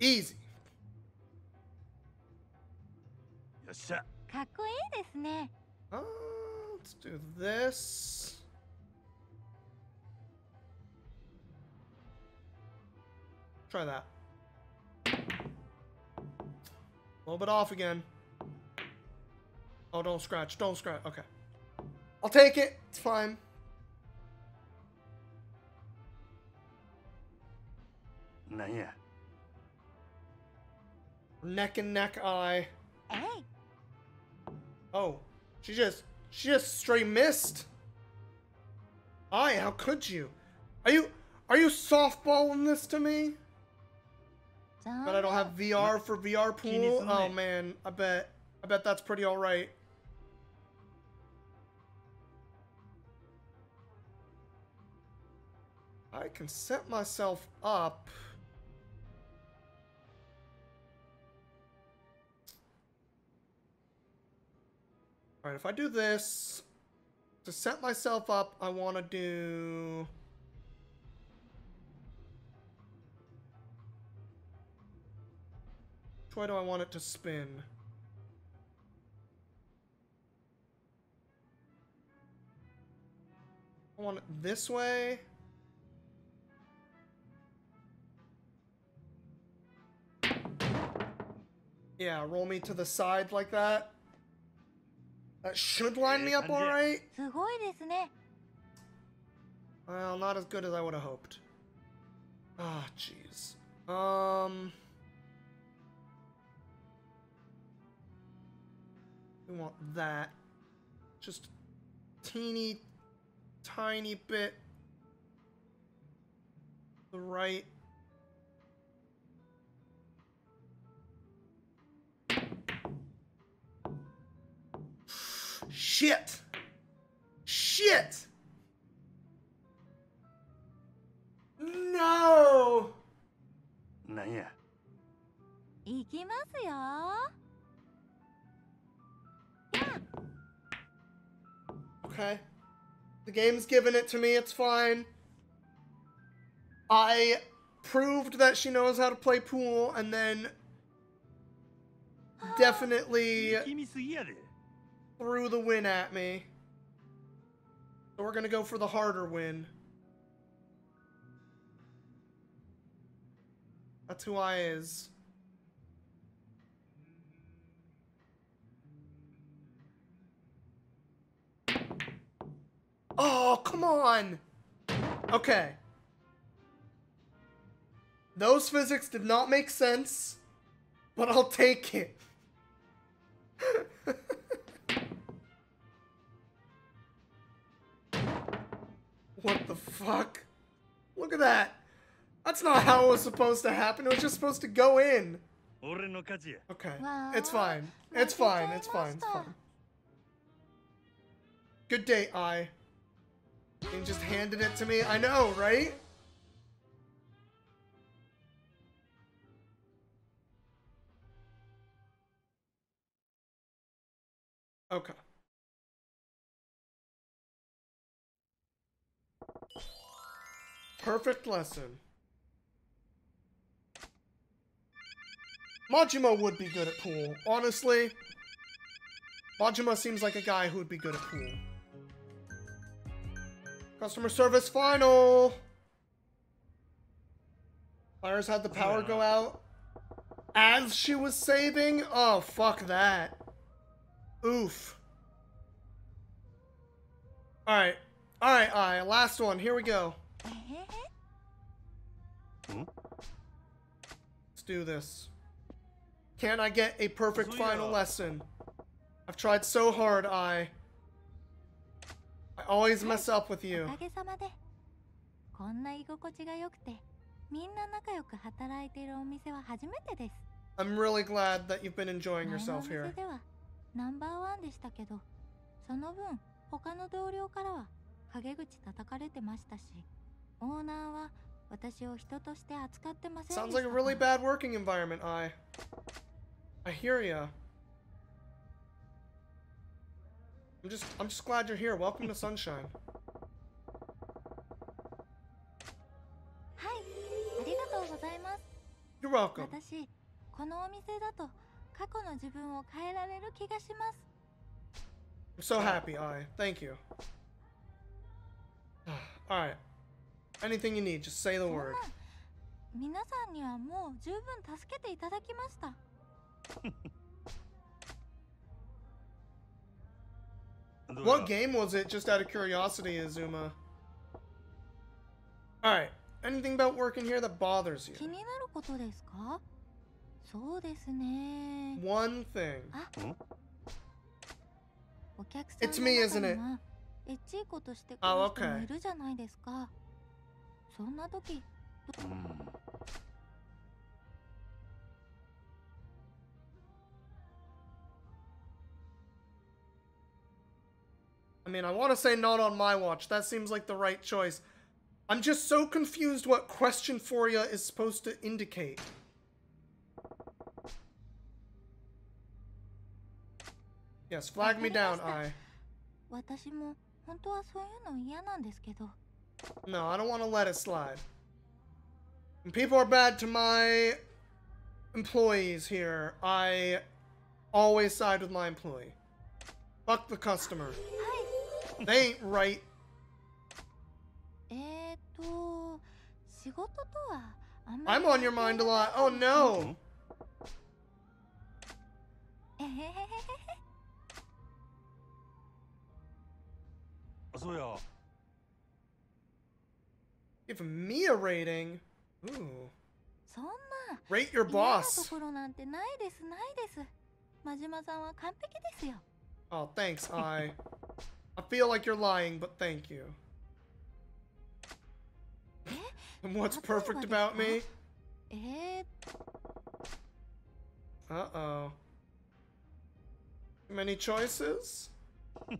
Easy. っしゃかっこいいですね Uh, let's do this. Try that. A little bit off again. Oh, don't scratch. Don't scratch. Okay. I'll take it. It's fine. なんや Neck and neck eye. えい Oh, she just, she just straight missed. Ai, how could you? Are you, are you softballing this to me? But I don't have VR for VR pool. Oh man, I bet, I bet that's pretty all right. I can set myself up. Alright, if I do this, to set myself up, I want to do... Which way do I want it to spin? I want it this way. Yeah, roll me to the side like that. That should line me up alright. Well, not as good as I would have hoped. Ah, oh, jeez. Um... We want that. Just teeny, tiny bit. The right Shit! Shit! No! なんやいきますよ Okay. The game's given it to me, it's fine. I proved that she knows how to play pool and then definitely 力みすぎやで threw the win at me. So we're gonna go for the harder win. That's who Ai is. Oh, come on! Okay. Those physics did not make sense, but I'll take it. What the fuck? Look at that. That's not how it was supposed to happen. It was just supposed to go in. Okay. It's fine. It's fine. It's fine. It's fine. Good day, Ai. And just handed it to me. I know, right? Okay. Perfect lesson. Majima would be good at pool. Honestly, Majima seems like a guy who would be good at pool. Customer service final. Fires had the power go out as she was saving. Oh, fuck that. Oof. Alright. Alright, alright. Last one. Here we go. えへへ Let's do this. Can I get a perfect final lesson? I've tried so hard, I. I always mess up with お you. かげさまでこんな居心地が良くてみんな仲良く働いているお店は初めてです I'm really glad that you've been enjoying 前のお yourself 店 here. ではナンバーワンでしたけどその分他の同僚からは陰口叩かれてましたし Sounds like a really bad working environment, Ai. I hear ya. I'm just I'm just glad you're here. Welcome to Sunshine. Hi. You're welcome. I'm so happy, Ai. Thank you. All right. Anything you need, just say the そんな word. 皆さんにはもう十分助けていただきました What game was it, just out of curiosity, Azuma? Alright. Anything about working here that bothers 気 you? になることですかそうですね One thing. お客さん It's の me, 中 isn't に it? はエッチいことしてくる Oh, 人も okay. いるじゃないですか I mean, I want to say not on my watch. That seems like the right choice. I'm just so confused what question Foria is supposed to indicate. Yes, flag me down, Ai. No, I don't want to let it slide. When people are bad to my employees here, I always side with my employee. Fuck the customer. They ain't right. えーと仕事とはあんま I'm り on your mind a lot. Oh no. えへへへへそうや Give me a rating. Ooh. Rate your boss. Oh, thanks, Ai. I feel like you're lying, but thank you. And what's perfect about me? Uh-oh. Many choices?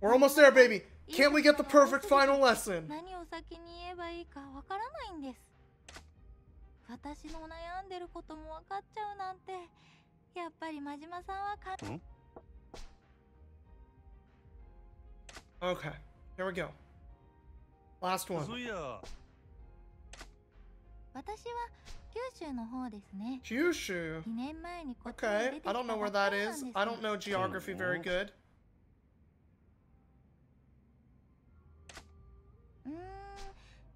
We're almost there, baby. Can't we get the perfect final lesson? Okay, here we go. Last one. Kyushu? Okay, I don't know where that is. I don't know geography very good.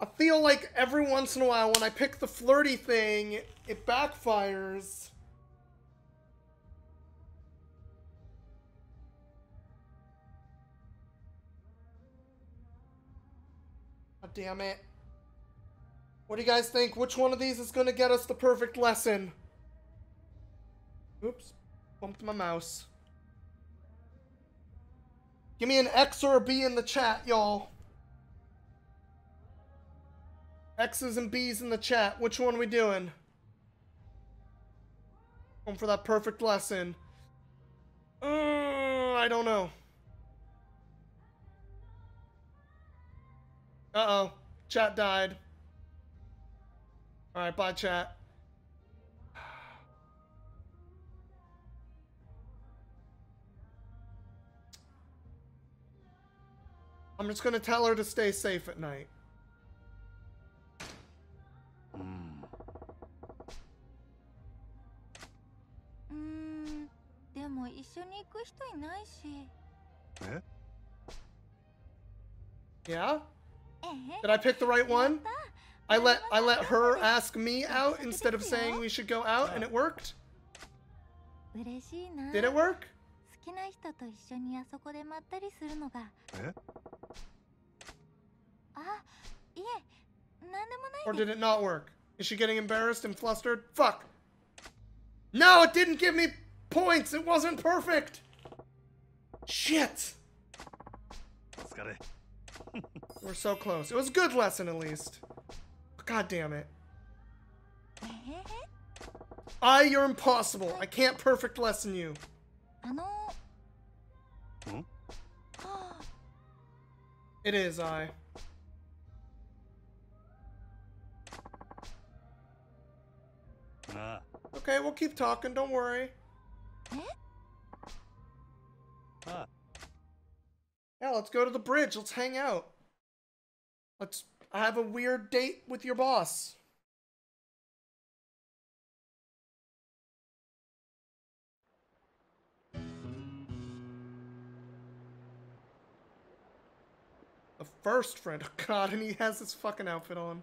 I feel like every once in a while when I pick the flirty thing, it backfires. God damn it. What do you guys think? Which one of these is going to get us the perfect lesson? Oops. Bumped my mouse. Give me an X or a B in the chat, y'all. X's and B's in the chat. Which one we doing? Going for that perfect lesson. Uh, I don't know. Uh-oh. Chat died. Alright, bye, chat. I'm just gonna tell her to stay safe at night. でも一緒に行く人いないしえ Yeah? えへ Did I pick the right や one? った I let I let her ask me out instead of saying we should go out and it worked? 嬉しいな Did it work? 好きな人と一緒にあそこでまったりするのがえあいえなんでも Or ない did で it not work? Is she getting embarrassed and flustered? Fuck. No, it didn't give me points! It wasn't perfect! Shit! We're so close. It was a good lesson, at least. God damn it. I, you're impossible. I can't perfect lesson you. Hmm? It is I. Ah. Okay, we'll keep talking. Don't worry. あ Yeah, let's go to the bridge. Let's hang out. Let's have a weird date with your boss. A first friend. Oh god, and he has this fucking outfit on.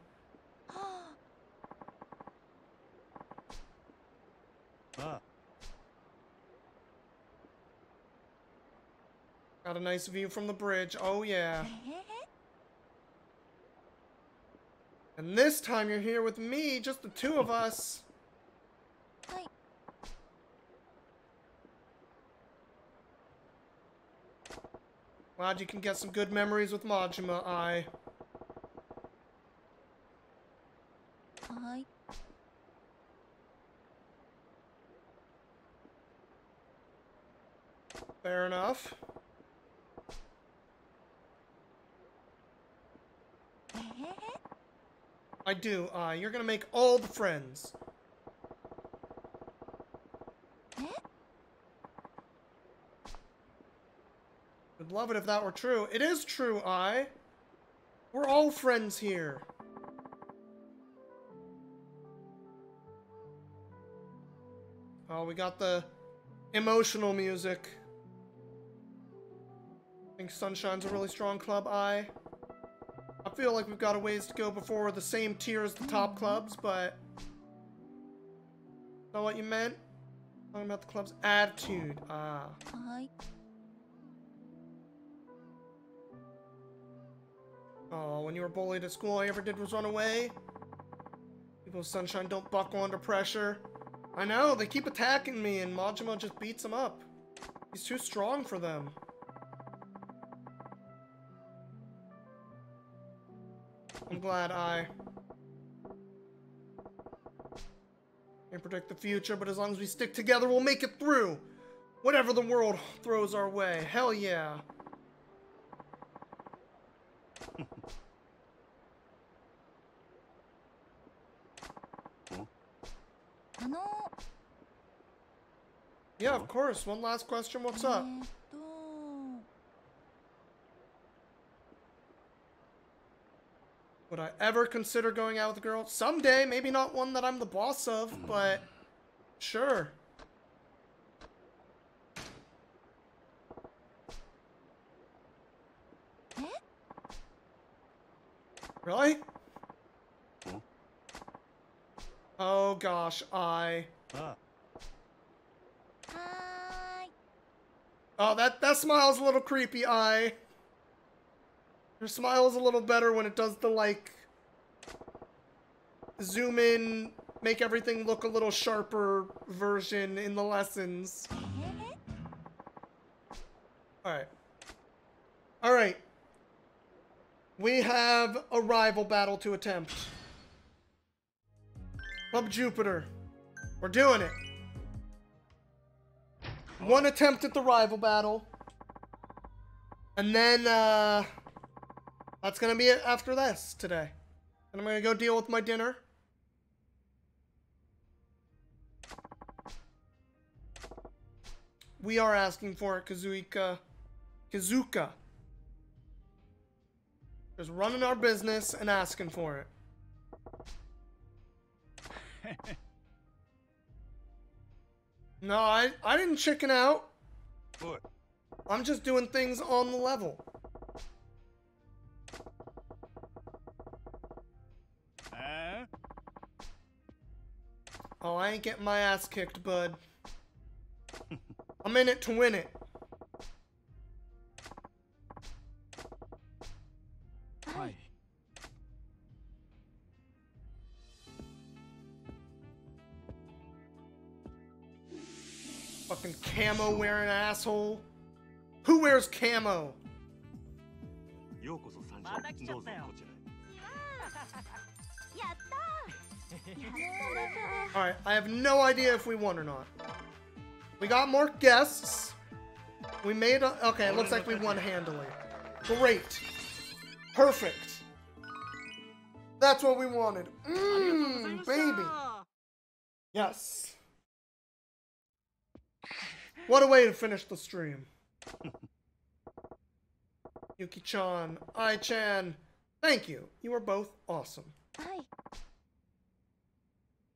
Got a nice view from the bridge. Oh, yeah. And this time you're here with me, just the two of us. Glad you can get some good memories with Majima, I. I. Fair enough. I do, Ai. You're gonna make all the friends. え Would love it if that were true. It is true, Ai. We're all friends here. Oh, we got the emotional music. I think Sunshine's a really strong club, Ai. I feel like we've got a ways to go before the same tier as the top clubs, but... That what you meant? Talking about the club's attitude. Ah. はい Oh, when you were bullied at school, all you ever did was run away? People with Sunshine don't buckle under pressure. I know, they keep attacking me and Majima just beats them up. He's too strong for them. I'm glad I can predict the future, but as long as we stick together, we'll make it through. Whatever the world throws our way. Hell yeah. yeah, of course. One last question. What's up? I ever consider going out with a girl? Someday, maybe not one that I'm the boss of, but sure. Really? Oh gosh, Ai. Oh, that that smile's a little creepy. Ai. Her smile is a little better when it does the, like, zoom in, make everything look a little sharper version in the lessons. Alright. Alright. We have a rival battle to attempt. Club Jupiter. We're doing it. One attempt at the rival battle. And then, uh... That's gonna be it after this today. And I'm gonna go deal with my dinner. We are asking for it, Kazuika. Kazuka. Just running our business and asking for it. No, I, I didn't chicken out. おい I'm just doing things on the level. Oh, I ain't getting my ass kicked, bud. I'm in it to win it. はい。Fucking camo wearing asshole. Who wears camo? Alright, I have no idea if we won or not. We got more guests. We made a... Okay, it looks like we won handily. Great. Perfect. That's what we wanted. Mmm, baby. Yes. What a way to finish the stream. Yuki-chan, Ai-chan, thank you. You are both awesome. Bye.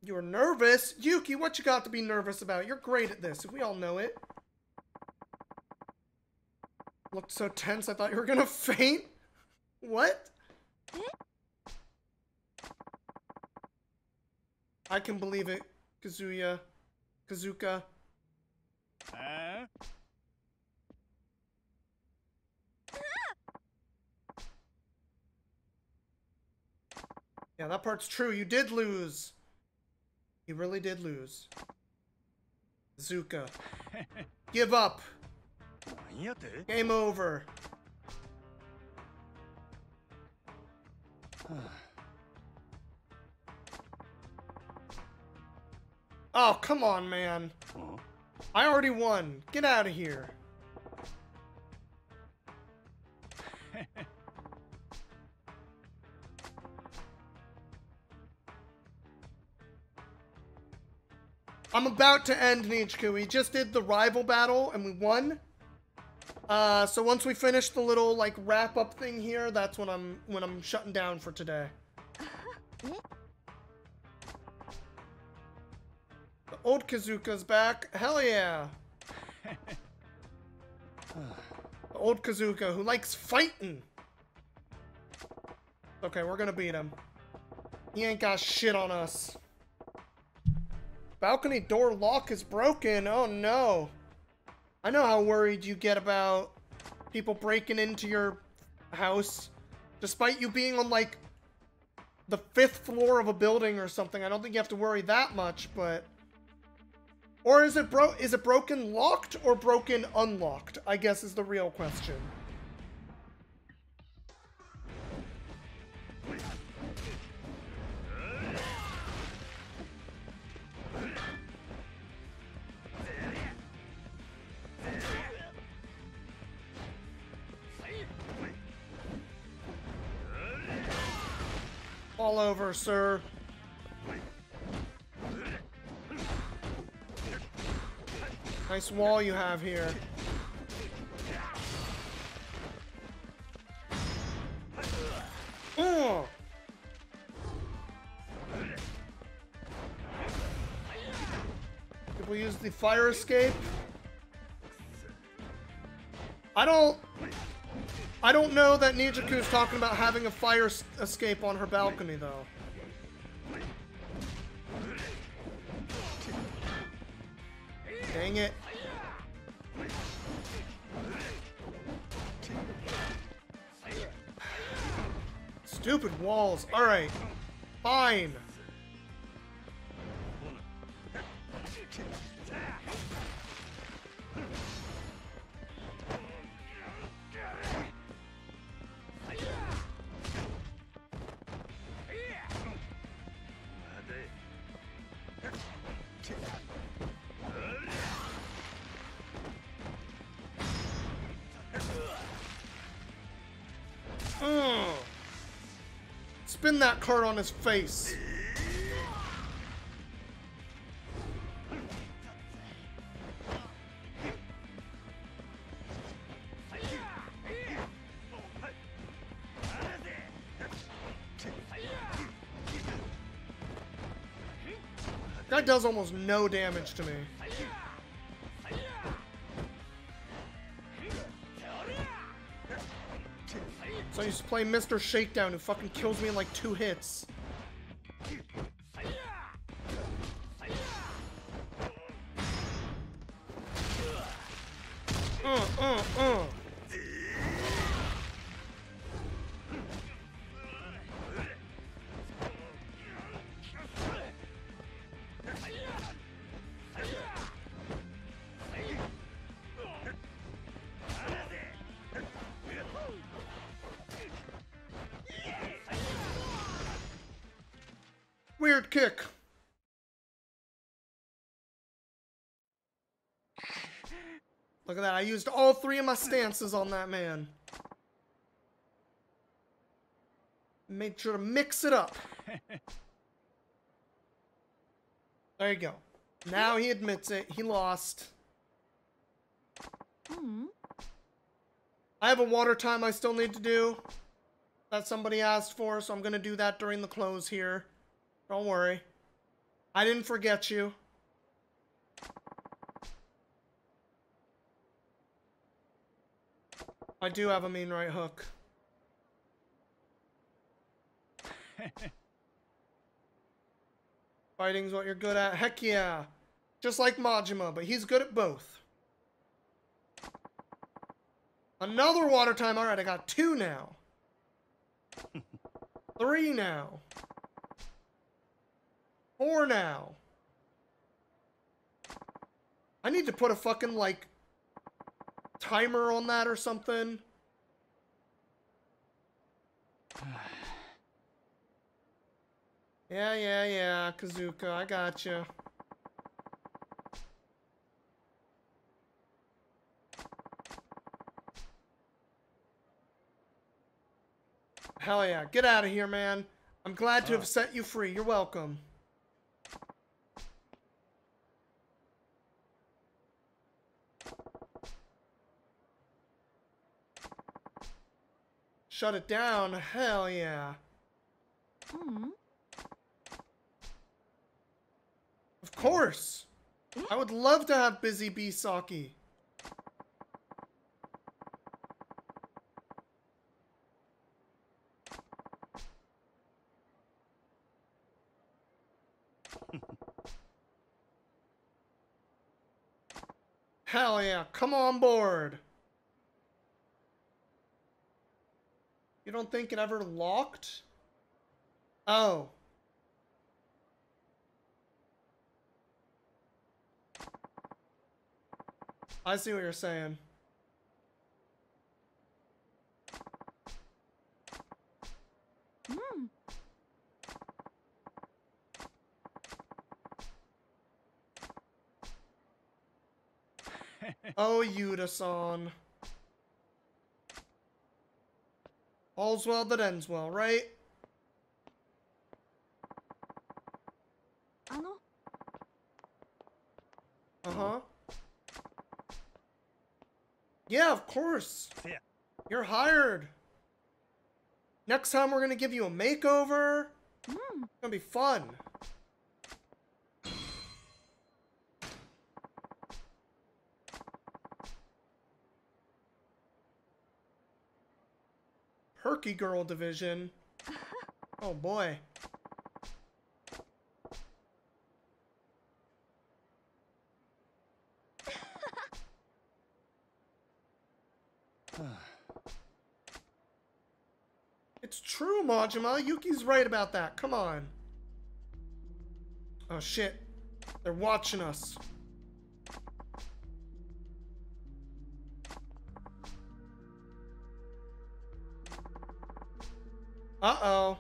You're nervous? Yuki, what you got to be nervous about? You're great at this. We all know it. Looked so tense, I thought you were gonna faint. What? I can believe it, Kazuya. Kazuka. Huh? Yeah, that part's true. You did lose. He really did lose. Zuka. Give up! Game over! Oh, come on, man. I already won. Get out of here. I'm about to end Nichiku. We just did the rival battle and we won. Uh, so once we finish the little like wrap up thing here, that's when I'm when I'm shutting down for today. The old Kazuka's back. Hell yeah. The old Kazuka who likes fighting. Okay, we're gonna beat him. He ain't got shit on us. Balcony door lock is broken. Oh no. I know how worried you get about people breaking into your house. Despite you being on like the fifth floor of a building or something. I don't think you have to worry that much, but or is it bro is it broken locked or broken unlocked? I guess is the real question. All over, sir. Nice wall you have here. Ugh. Did we use the fire escape? I don't... I don't know that Nijuku's talking about having a fire escape on her balcony, though. Dang it. Stupid walls. Alright. Fine. Ugh. Spin that card on his face. That does almost no damage to me. To play Mr. Shakedown who fucking kills me in like two hits. Uh, uh, uh. Kick. Look at that. I used all three of my stances on that man. Made sure to mix it up. There you go. Now he admits it. He lost. I have a water time I still need to do that somebody asked for, so I'm going to do that during the close here. Don't worry. I didn't forget you. I do have a mean right hook. Fighting's what you're good at. Heck yeah. Just like Majima, but he's good at both. Another water time. Alright, I got two now. Three now. For now. I need to put a fucking, like, timer on that or something. Yeah, yeah, yeah, Kazuka, I got you. Hell yeah, get out of here, man. I'm glad to have set you free. You're welcome. Shut it down. Hell yeah. Hmm. Of course. I would love to have Busy Bee Saki. Hell yeah, come on board. You don't think it ever locked? Oh. I see what you're saying. Hmm. oh, Yuta-san. All's well that ends well, right? あの、Uh-huh. Yeah, of course. Yeah. You're hired. Next time we're gonna give you a makeover. Hmm. It's gonna be fun. Perky Girl Division. Oh boy. It's true, Majima. Yuki's right about that. Come on. Oh shit. They're watching us. Uh-oh.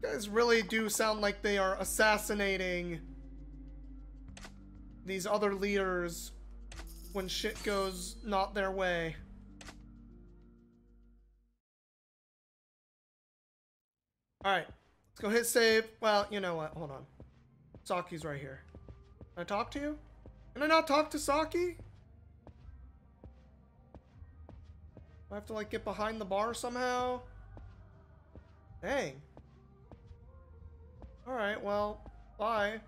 Guys really do sound like they are assassinating these other leaders when shit goes not their way. Alright, let's go hit save. Well, you know what? Hold on. Saki's right here. Can I talk to you? Can I not talk to Saki? Do I have to like get behind the bar somehow? Dang. Alright, well, bye.